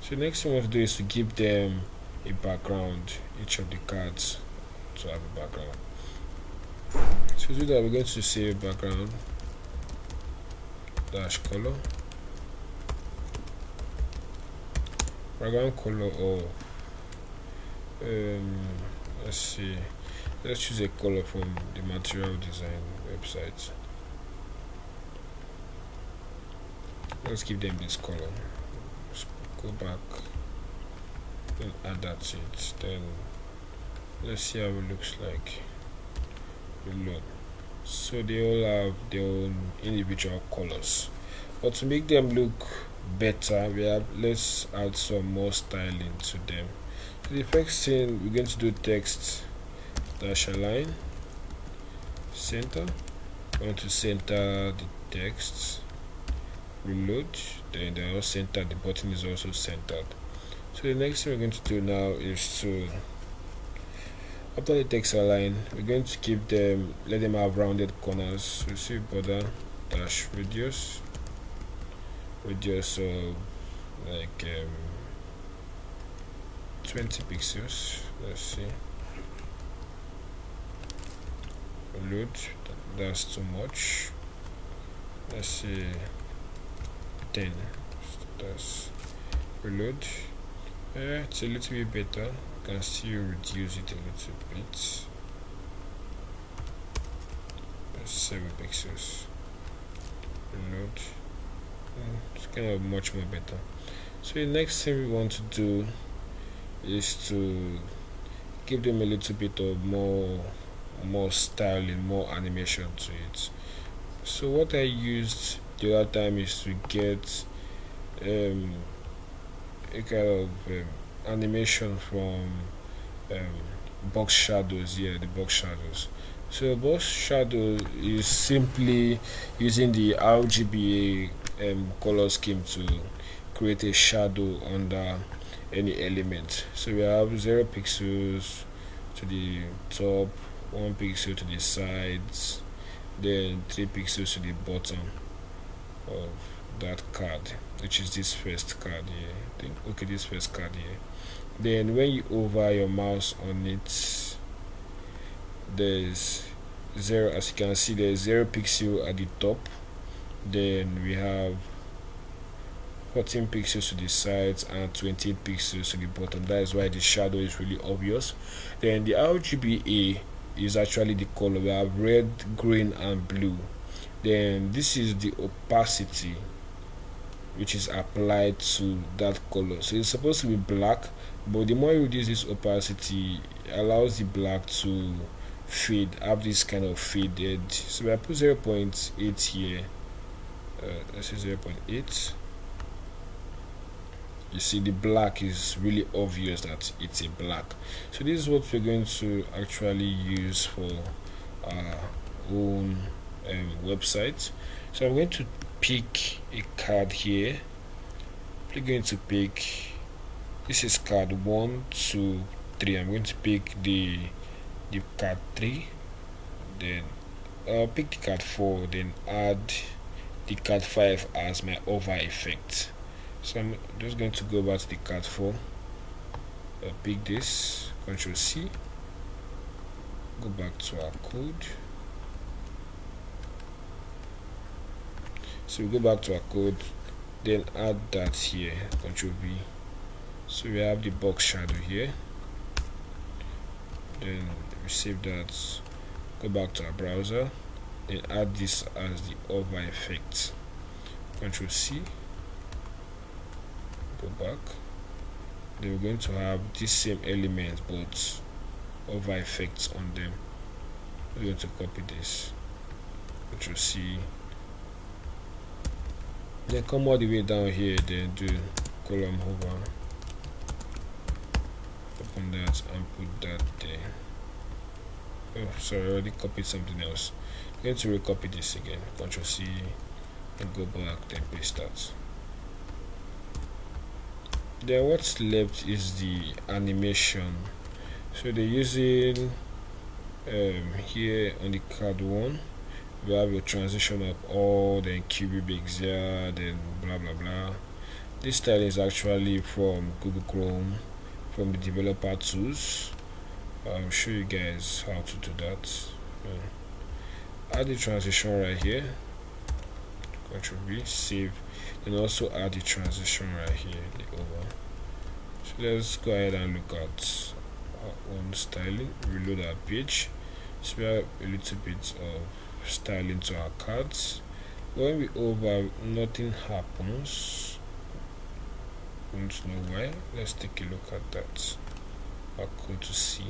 So next thing we have to do is to give them a background each of the cards to have a background. So to do that we're going to save background dash color. Background color or um, let's see. Let's choose a color from the material design website let's give them this color. Let's go back and add that to it then let's see how it looks like. Reload so they all have their own individual colors. But to make them look better we have let's add some more styling to them. The first thing we're going to do text dash align center. I want to center the text reload. Then they are centered the button is also centered. So the next thing we're going to do now is to after the text align we're going to keep them let them have rounded corners. So see border dash radius. Radius so like um, 20 pixels. Let's see load that's too much. Let's see. 10 that's reload. Yeah it's a little bit better. Can still reduce it a little bit. That's 7 pixels. Reload. Mm, it's kind of much more better. So the next thing we want to do is to give them a little bit of more more styling more animation to it. So what I used the other time is to get um, a kind of um, animation from um, box shadows. Yeah the box shadows. So box shadow is simply using the RGBA um, color scheme to create a shadow under any element. So we have zero pixels to the top one pixel to the sides then three pixels to the bottom of that card which is this first card here. I think okay this first card here. Then when you over your mouse on it there's zero as you can see there's zero pixel at the top. Then we have 14 pixels to the sides and 28 pixels to the bottom. That is why the shadow is really obvious. Then the RGBA is actually the color. We have red green and blue. Then this is the opacity which is applied to that color. So it's supposed to be black but the more you reduce this opacity allows the black to fade have this kind of faded. So I put 0.8 here. Uh, let's say 0.8 you see the black is really obvious that it's a black. So this is what we're going to actually use for our own um, website. So I'm going to pick a card here. We're going to pick this is card one two three. I'm going to pick the the card 3 then I'll pick the card 4 then add the card 5 as my over effect so I'm just going to go back to the card 4 I'll pick this control C. Go back to our code. So we go back to our code then add that here control V so we have the box shadow here. Then we save that go back to our browser then add this as the over effect. Control C go back. Then we're going to have this same element but over effects on them. We're going to copy this control C then come all the way down here then do column hover open that and put that there. Oh sorry I already copied something else. I'm going to recopy this again. Control C and go back then paste that then what's left is the animation. So they're using um, here on the card one we have your transition of all then QB there then blah blah blah. This style is actually from Google Chrome from the developer tools. I'll show you guys how to do that. Add the transition right here. Control V save. And also add the transition right here the over let's go ahead and look at our own styling reload our page have a little bit of styling to our cards when we over nothing happens don't know why let's take a look at that our code to see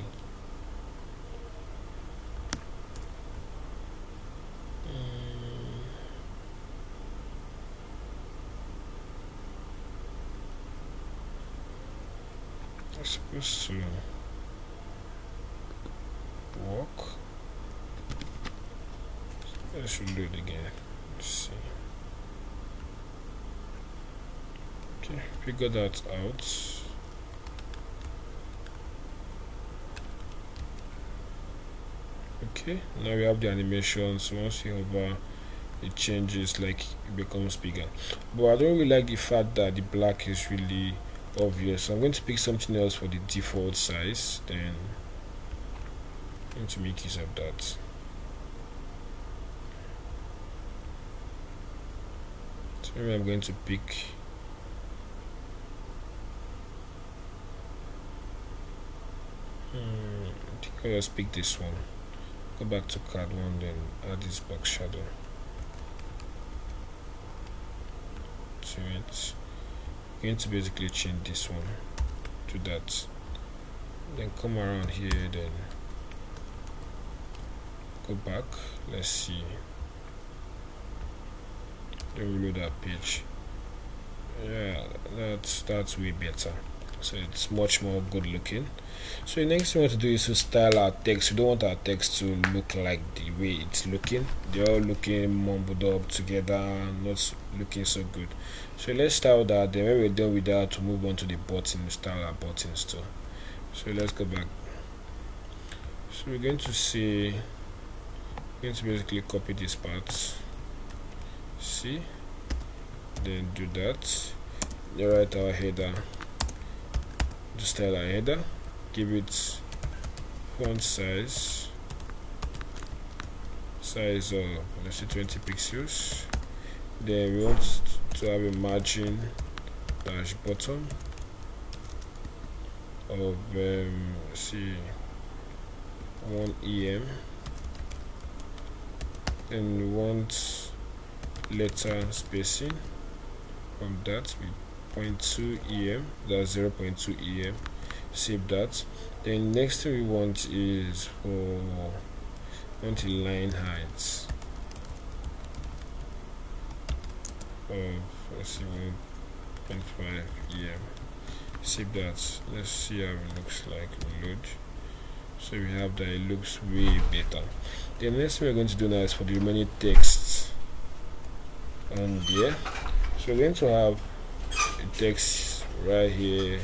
supposed to work. I should do it again. Let's see. Okay, figure that out. Okay, now we have the animation. So once you hover, it changes like it becomes bigger. But I don't really like the fact that the black is really obvious. I'm going to pick something else for the default size then I'm going to make use of that. So maybe I'm going to pick hmm, I think I'll just pick this one. Go back to card one then add this box shadow to it going to basically change this one to that. Then come around here then go back. Let's see. Then reload that page. Yeah that's that's way better so it's much more good looking. So the next thing we want to do is to style our text. We don't want our text to look like the way it's looking. They're all looking mumbled up together not looking so good. So let's style that. Then when we're done with that to move on to the button. Style our buttons too. So let's go back. So we're going to say going to basically copy this part. See? Then do that. Then write our header to style header give it font size. Size of let's say 20 pixels. Then we want to have a margin dash bottom of um, see 1 em and we want letter spacing from that with 0.2 em that's 0.2 em save that. Then next thing we want is for want the line height of uh, let's see 1.5 em save that. Let's see how it looks like reload so we have that it looks way better. The next thing we're going to do now is for the remaining text and yeah so we're going to have a text right here.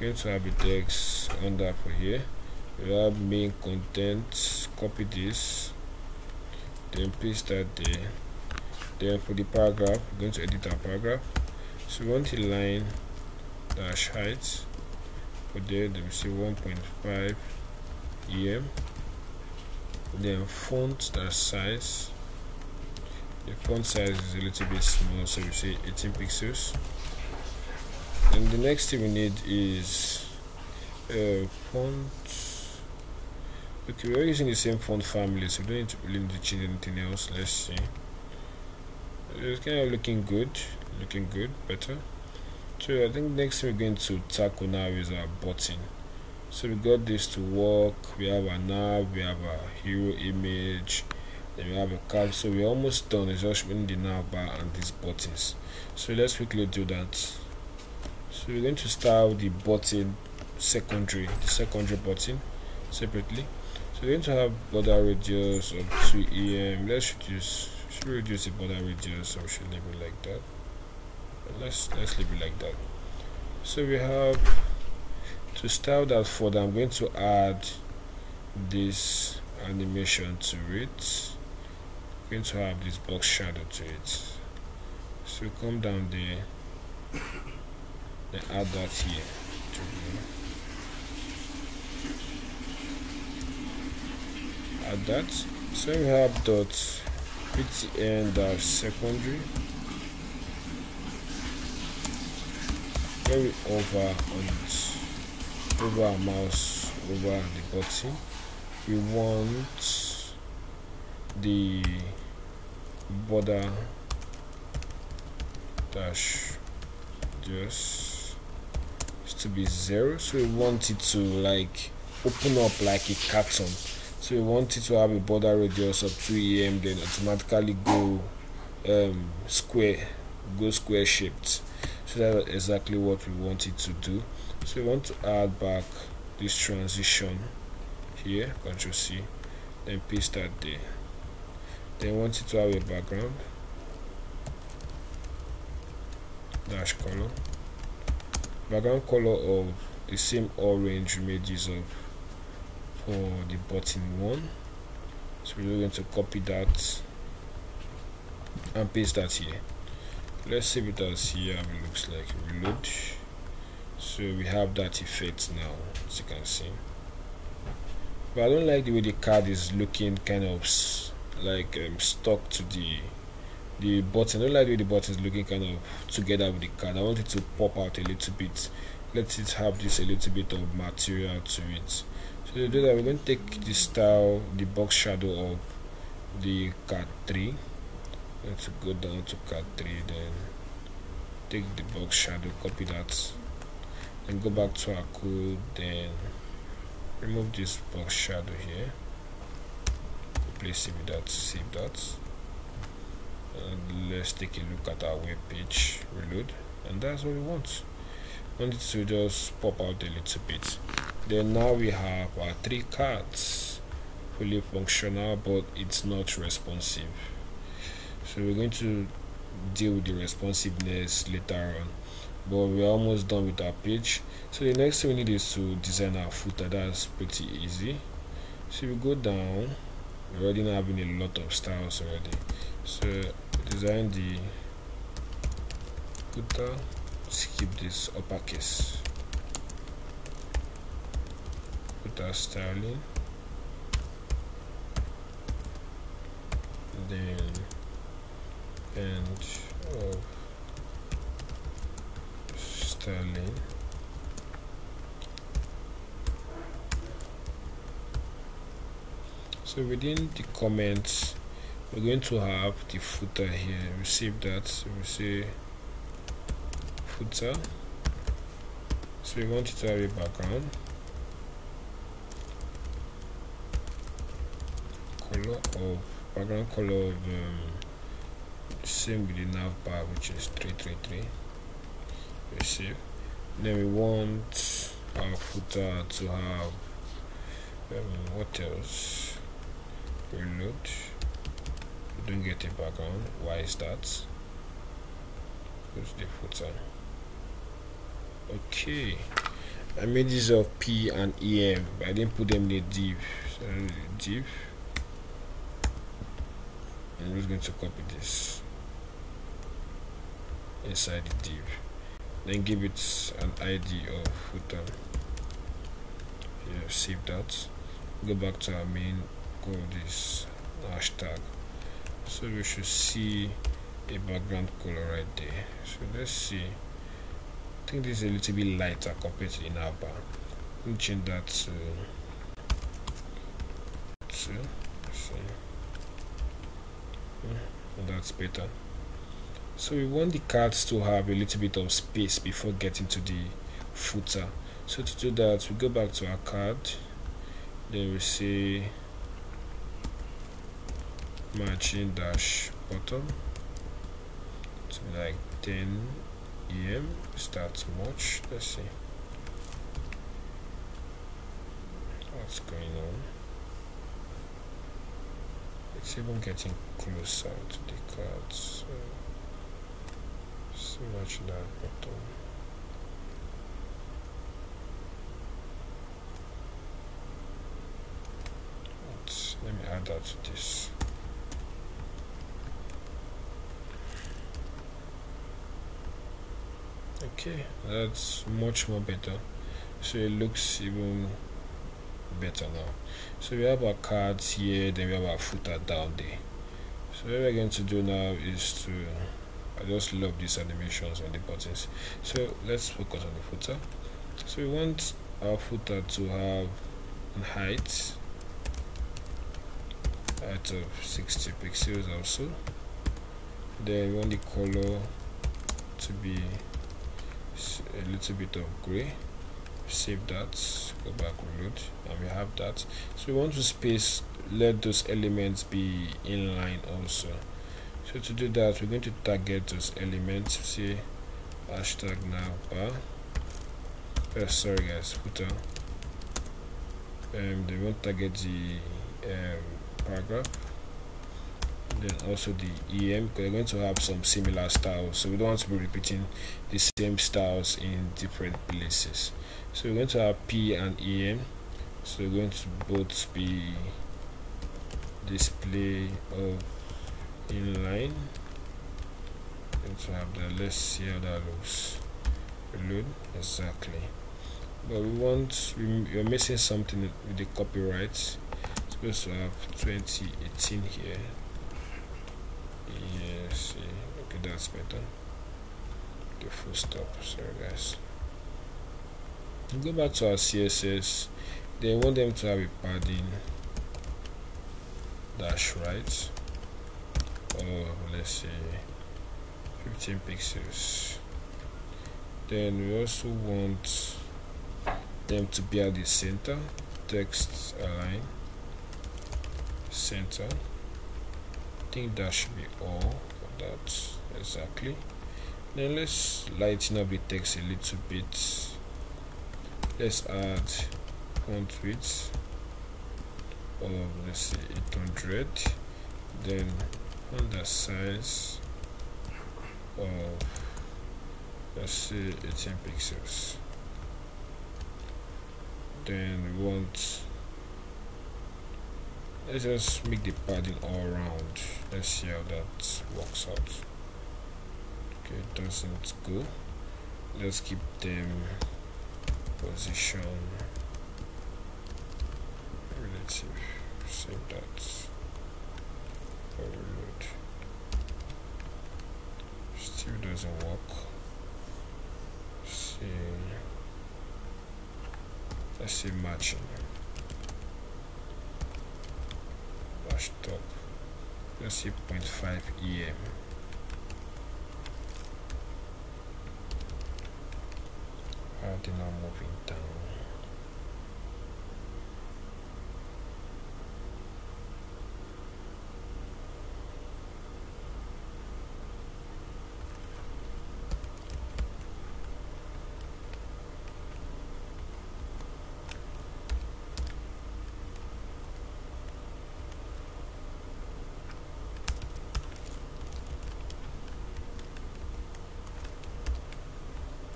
Going to have a text under for here. We have main content copy this. Then paste that there. Then for the paragraph we're going to edit our paragraph. So we want a line dash height. For there then we say 1.5 em then font dash size the font size is a little bit small so we say 18 pixels. And the next thing we need is uh, font. Okay we're using the same font family so we don't need to really need to change anything else. Let's see. It's kind of looking good looking good better. So I think next thing we're going to tackle now is our button. So we got this to work. We have a nav we have a hero image then we have a card so we're almost done. It's just in the nav bar and these buttons. So let's quickly do that. So we're going to start the button secondary the secondary button separately. So we're going to have border radius of 2 em let's reduce should reduce the border radius we should leave it like that? Let's let's leave it like that. So we have to style that further I'm going to add this animation to it going to have this box shadow to it. So come down there. And add that here add that. So we have dot btn dash secondary. Very over on it. Over our mouse over the button. We want the border dash just to be zero so we want it to like open up like a carton. So we want it to have a border radius of 2 em then automatically go um, square go square shaped. So that's exactly what we want it to do. So we want to add back this transition here control c then paste that there then want it to have a background. Dash color. Background color of the same orange we made use of for the button one. So we're going to copy that and paste that here. Let's save it as here it looks like. Reload. So we have that effect now as you can see. But I don't like the way the card is looking kind of like um, stuck to the the button I don't like the way the button is looking kind of together with the card. I want it to pop out a little bit. Let it have this a little bit of material to it. So to do that we're going to take the style the box shadow of the card 3 let's go down to card 3 then. Take the box shadow copy that. Then go back to our code then. Remove this box shadow here replace with that save that. And let's take a look at our web page reload. And that's what we want. We want it to just pop out a little bit. Then now we have our three cards. Fully functional but it's not responsive. So we're going to deal with the responsiveness later on. But we're almost done with our page. So the next thing we need is to design our footer. That's pretty easy. So we go down already having a lot of styles already. So design the footer skip this uppercase footer styling. Then and of styling so within the comments we're going to have the footer here. Save that. So we say footer. So we want it to have a background. Color of background color of um, same with the nav bar which is 333 receive. Then we want our footer to have um, what else reload we don't get a background. Why is that go the footer? Okay. I made use of P and EM but I didn't put them in the div. So div. I'm just going to copy this inside the div. Then give it an ID of footer. Yeah, save that. Go back to our main this hashtag. So we should see a background color right there. So let's see. I think this is a little bit lighter compared to the navbar me change that to to see. Hmm, that's better. So we want the cards to have a little bit of space before getting to the footer. So to do that we go back to our card. Then we say margin dash bottom. To like 10 em that much let's see. What's going on? It's even getting closer to the cards so, so much that bottom. Let me add that to this okay that's much more better. So it looks even better now. So we have our cards here then we have our footer down there. So what we're going to do now is to I just love these animations on the buttons. So let's focus on the footer. So we want our footer to have height height of 60 pixels also. Then we want the color to be a little bit of gray save that. Go back reload and we have that. So we want to space let those elements be in line also. So to do that we're going to target those elements. Say hashtag nav bar oh, sorry guys. Footer um, they won't target the um, paragraph then also the EM because we're going to have some similar styles. So we don't want to be repeating the same styles in different places. So we're going to have P and EM so we're going to both be display of inline. Going to have that. Let's see how that looks. Reload. Exactly. But we want we, are missing something with the copyright supposed to have 2018 here yes yeah. okay that's better the full stop. Sorry guys. Go back to our css they want them to have a padding dash right. Or let's say 15 pixels. Then we also want them to be at the center. Text align. Center. I think that should be all for that exactly. Then let's lighten up the text a little bit. Let's add font width of let's say 800 then on the size of let's say 18 pixels. Then we want let's just make the padding all around let's see how that works out okay it doesn't go let's keep them position. Relative save that still doesn't work. See. Let's see matching dash top. Let's see 0.5 em cardinal moving down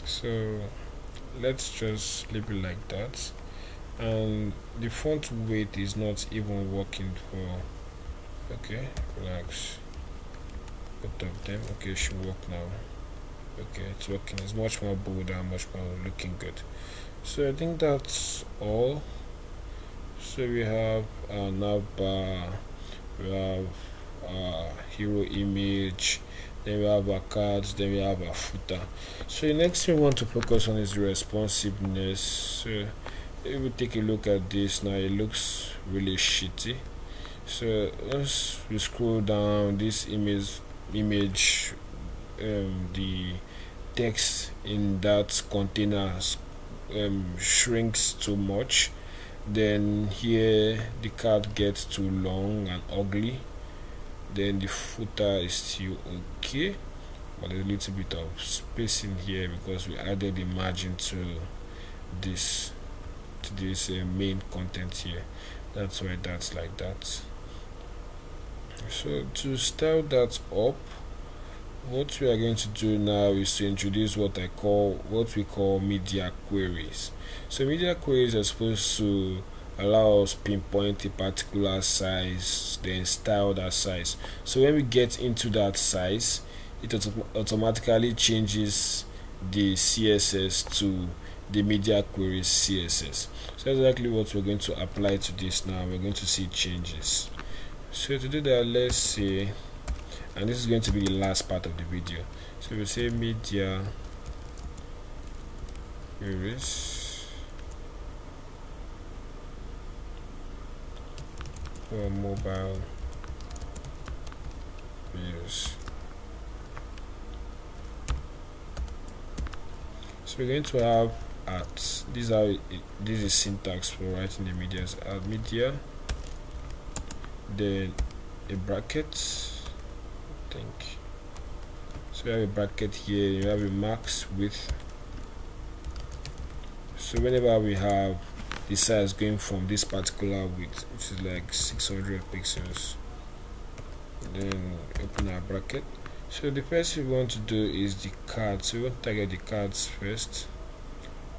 so let's just leave it like that. And the font weight is not even working for okay relax. Both of them. Okay should work now. Okay it's working. It's much more bold and much more looking good. So i think that's all. So we have uh, our bar we have our hero image then we have our cards then we have our footer. So the next thing we want to focus on is the responsiveness. So if we take a look at this now it looks really shitty. So once we scroll down. This image image um, the text in that container um, shrinks too much. Then here the card gets too long and ugly then the footer is still okay but a little bit of spacing here because we added the margin to this to this uh, main content here. That's why that's like that. So to style that up what we are going to do now is to introduce what I call what we call media queries. So media queries are supposed to allow us pinpoint a particular size then style that size. So when we get into that size it auto automatically changes the css to the media queries css so exactly what we're going to apply to this now. We're going to see changes. So to do that let's say and this is going to be the last part of the video. So we say media queries for mobile use. So we're going to have at these are this is syntax for writing the medias add media then a bracket I think. So we have a bracket here you have a max width. So whenever we have the size going from this particular width which is like 600 pixels. Then open our bracket. So the first we want to do is the card so we want to target the cards first.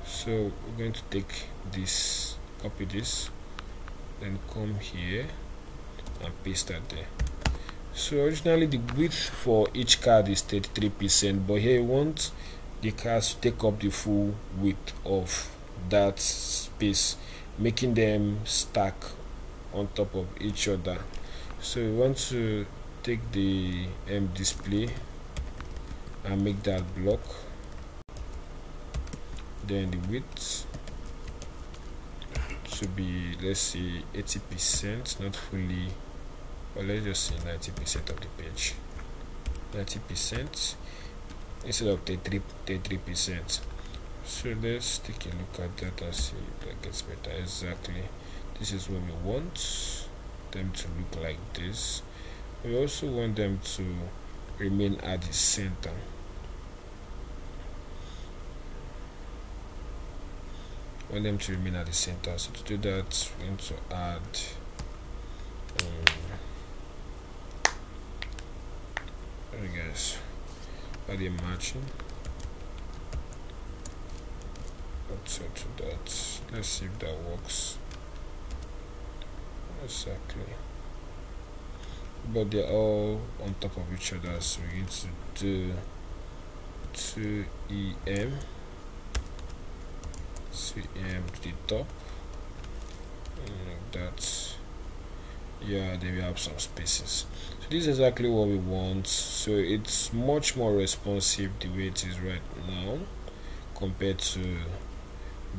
So we're going to take this copy this then come here and paste that there. So originally the width for each card is 33 percent but here we want the cards to take up the full width of that space making them stack on top of each other. So we want to take the M display and make that block. Then the width to be let's say 80 percent not fully but let's just say 90 percent of the page. 90 percent instead of 33 percent so let's take a look at that and see if that gets better. Exactly. This is what we want them to look like this. We also want them to remain at the center. Want them to remain at the center. So to do that we need to add um, there guys add a margin let's that. Let's see if that works. Exactly. But they're all on top of each other so we need to do 2 em 2 em to the top. Like that yeah then we have some spaces. So this is exactly what we want. So it's much more responsive the way it is right now compared to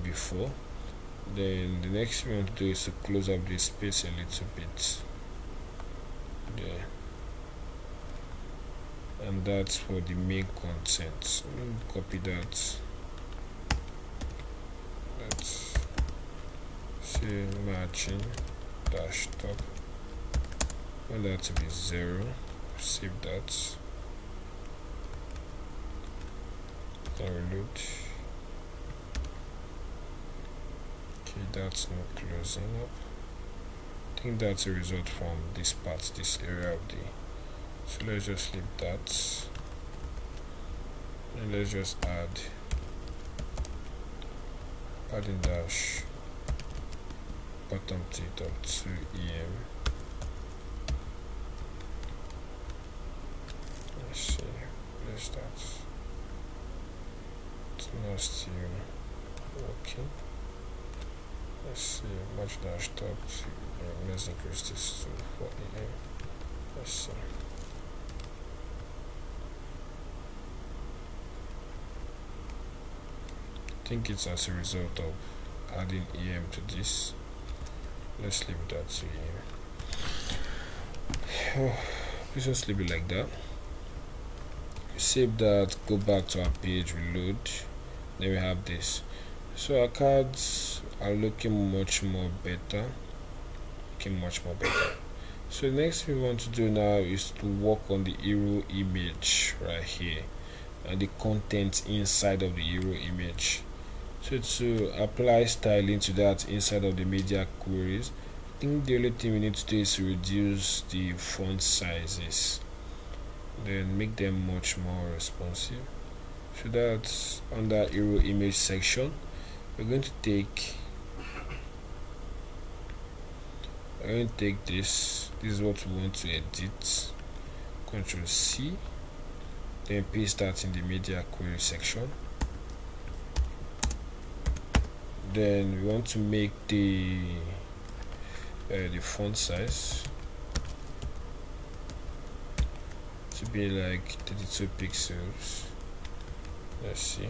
before then the next thing want to do is to close up the space a little bit. There and that's for the main content. Copy that. Let's say margin dash top. Want that to be zero. Save that. And reload okay that's not closing up. I think that's a result from this part this area of the so let's just leave that. And let's just add padding dash bottom t dot 2 em let's see let's start it's not still working let's see much dash top to let's increase this to 4 em let's see think it's as a result of adding EM to this let's leave that to EM let's just leave it like that. Save that go back to our page reload then we have this so our cards are looking much more better. Looking much more better. So the next we want to do now is to work on the hero image right here and the content inside of the hero image. So to apply styling to that inside of the media queries I think the only thing we need to do is reduce the font sizes. Then make them much more responsive. So that's under hero image section we're going to take I'm going to take this this is what we want to edit. Control C then paste that in the media query section. Then we want to make the uh, the font size to be like 32 pixels. Let's see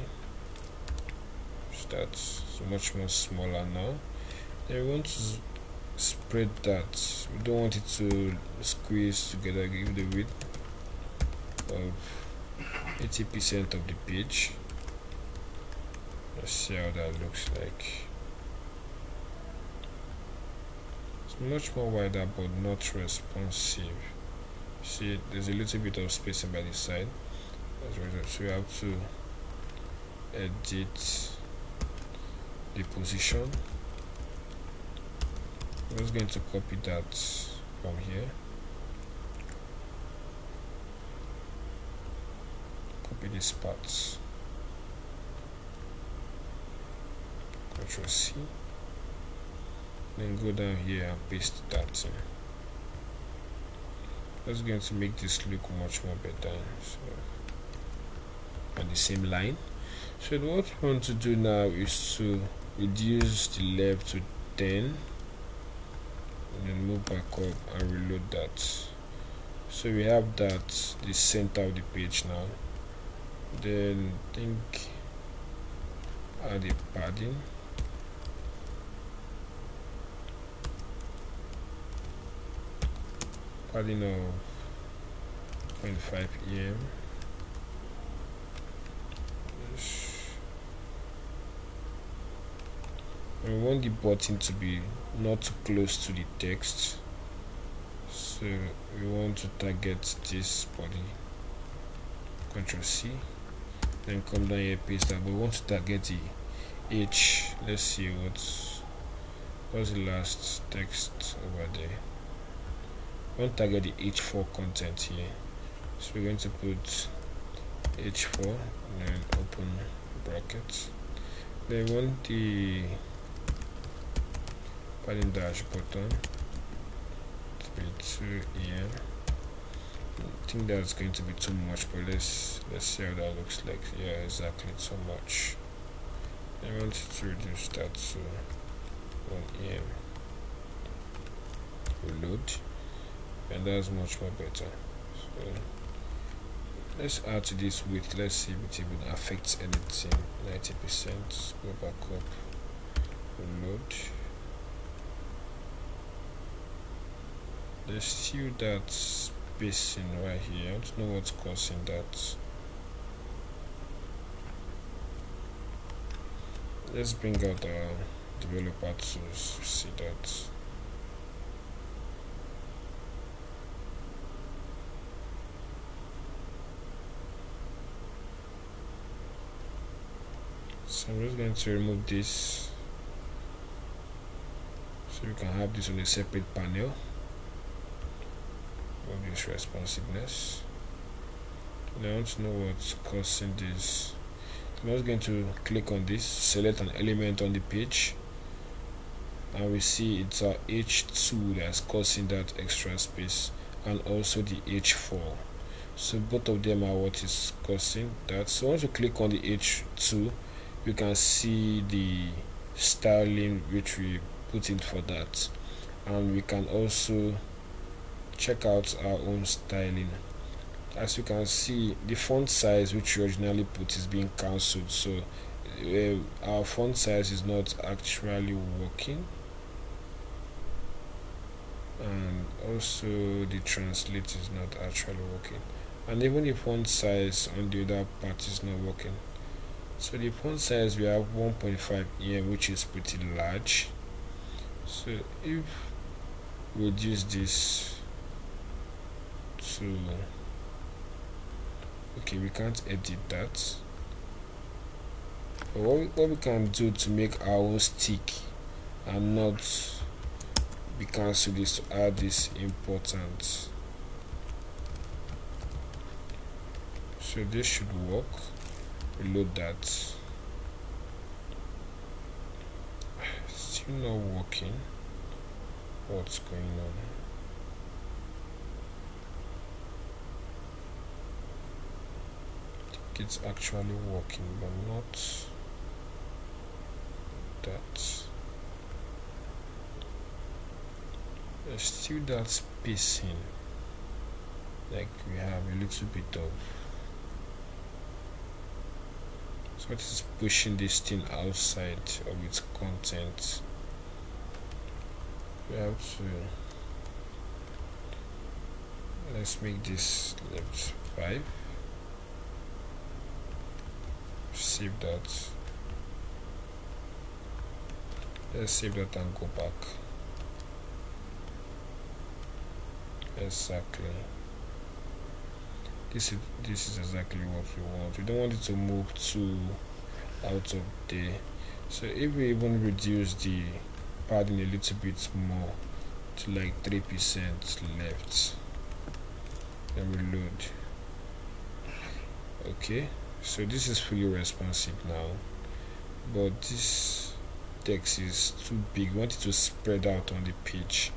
so that's so much more smaller now. Then we want to spread that. We don't want it to squeeze together give the width of 80 percent of the page let's see how that looks like. It's much more wider but not responsive. See there's a little bit of spacing by the side. So we have to edit the position. I'm just going to copy that from here. Copy these parts Control C. Then go down here and paste that in. That's going to make this look much more better. So on the same line. So what we want to do now is to reduce the left to 10 and then move back up and reload that. So we have that the center of the page now. Then think add a padding. Padding of 0.5 em we want the button to be not too close to the text. So we want to target this body. Control C. Then come down here paste that. But we want to target the H. Let's see what's what's the last text over there. We want to target the h4 content here. So we're going to put h4 and then open brackets. Then we want the padding dash bottom to be 2 em I think that's going to be too much but let's let's see how that looks like. Yeah exactly too much. I want to reduce that to 1 em reload and that's much more better. So let's add to this width. Let's see if it even affects anything. 90 percent go back up. Load let's see that spacing right here. I don't know what's causing that. Let's bring out the, developer tools to see that. So I'm just going to remove this so we can have this on a separate panel this responsiveness. And I want to know what's causing this I'm just going to click on this select an element on the page and we see it's our h2 that's causing that extra space and also the h4 so both of them are what is causing that. So once you click on the h2 you can see the styling which we put in for that. And we can also check out our own styling. As you can see the font size which we originally put is being cancelled so uh, our font size is not actually working. And also the translate is not actually working. And even the font size on the other part is not working. So the font size we have 1.5 here which is pretty large. So if we reduce this to okay we can't edit that. But what we, what we can do to make our own stick and not be cancelled is to add this important. So this should work. Reload that. Still not working. What's going on it's actually working but not that. There's still that spacing. Like we have a little bit of so it is pushing this thing outside of its content. We have to let's make this left 5 save that. Let's save that and go back. Exactly. This is this is exactly what we want. We don't want it to move too out of there. So if we even reduce the padding a little bit more to like three percent left and reload okay so this is fully responsive now but this text is too big. We want it to spread out on the page.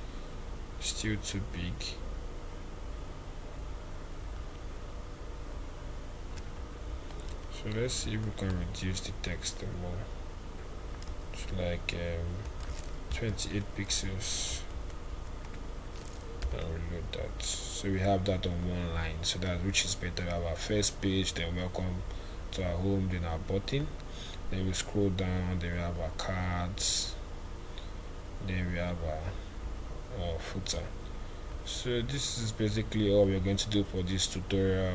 Still too big. So let's see if we can reduce the text more to like um, 28 pixels. And reload that. So we have that on one line so that which is better we have our first page then welcome to our home then our button. Then we scroll down then we have our cards. Then we have our, our footer. So this is basically all we're going to do for this tutorial.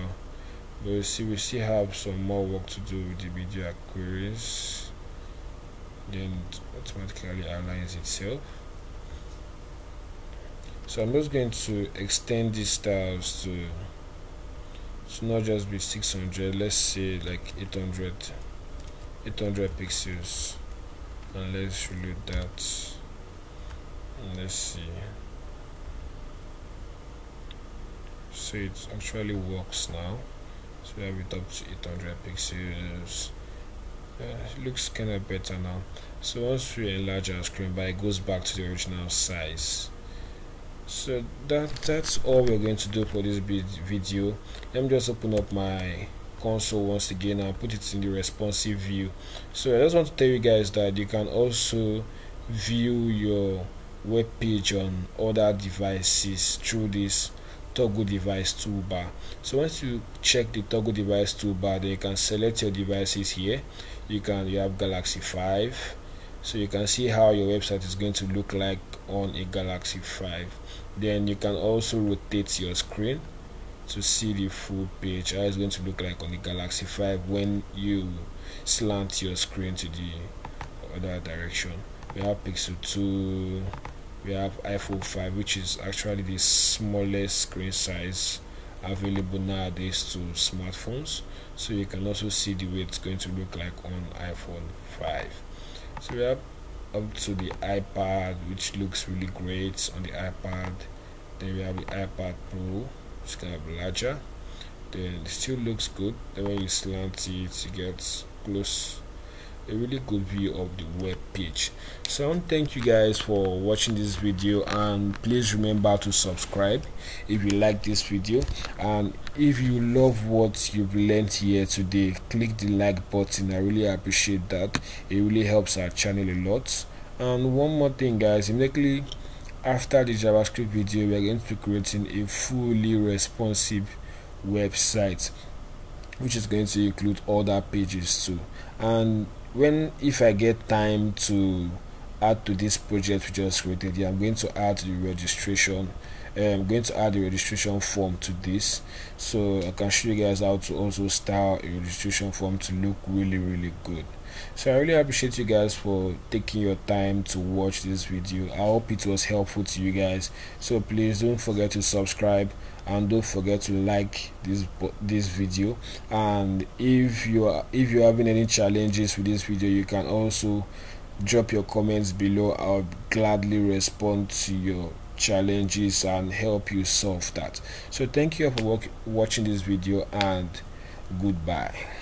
But you see we still have some more work to do with the media queries. Then it automatically aligns itself. So I'm just going to extend these styles to to not just be 600 let's say like 800 800 pixels. And let's reload that. And let's see. So it actually works now. So we have it up to 800 pixels. Uh, it looks kind of better now. So once we enlarge our screen but it goes back to the original size so that that's all we're going to do for this video. Let me just open up my console once again and put it in the responsive view. So i just want to tell you guys that you can also view your web page on other devices through this toggle device toolbar. So once you check the toggle device toolbar then you can select your devices here. You can you have galaxy 5 so you can see how your website is going to look like on a galaxy 5 then you can also rotate your screen to see the full page how it's going to look like on the galaxy 5 when you slant your screen to the other direction. We have pixel 2 we have iphone 5 which is actually the smallest screen size available nowadays to smartphones. So you can also see the way it's going to look like on iphone 5 so we have up to the ipad which looks really great on the ipad then we have the ipad pro which kind of larger. Then it still looks good. Then when you slant it you get close. A really good view of the web page. So i want thank you guys for watching this video and please remember to subscribe if you like this video. And if you love what you've learned here today click the like button. I really appreciate that. It really helps our channel a lot. And one more thing guys immediately after the javascript video we are going to be creating a fully responsive website which is going to include other pages too. And when if I get time to add to this project we just created here I'm going to add the registration um, I'm going to add the registration form to this. So I can show you guys how to also style a registration form to look really really good so I really appreciate you guys for taking your time to watch this video. I hope it was helpful to you guys. So please don't forget to subscribe and don't forget to like this this video. And if you are if you're having any challenges with this video you can also drop your comments below. I'll gladly respond to your challenges and help you solve that. So thank you for watching this video and goodbye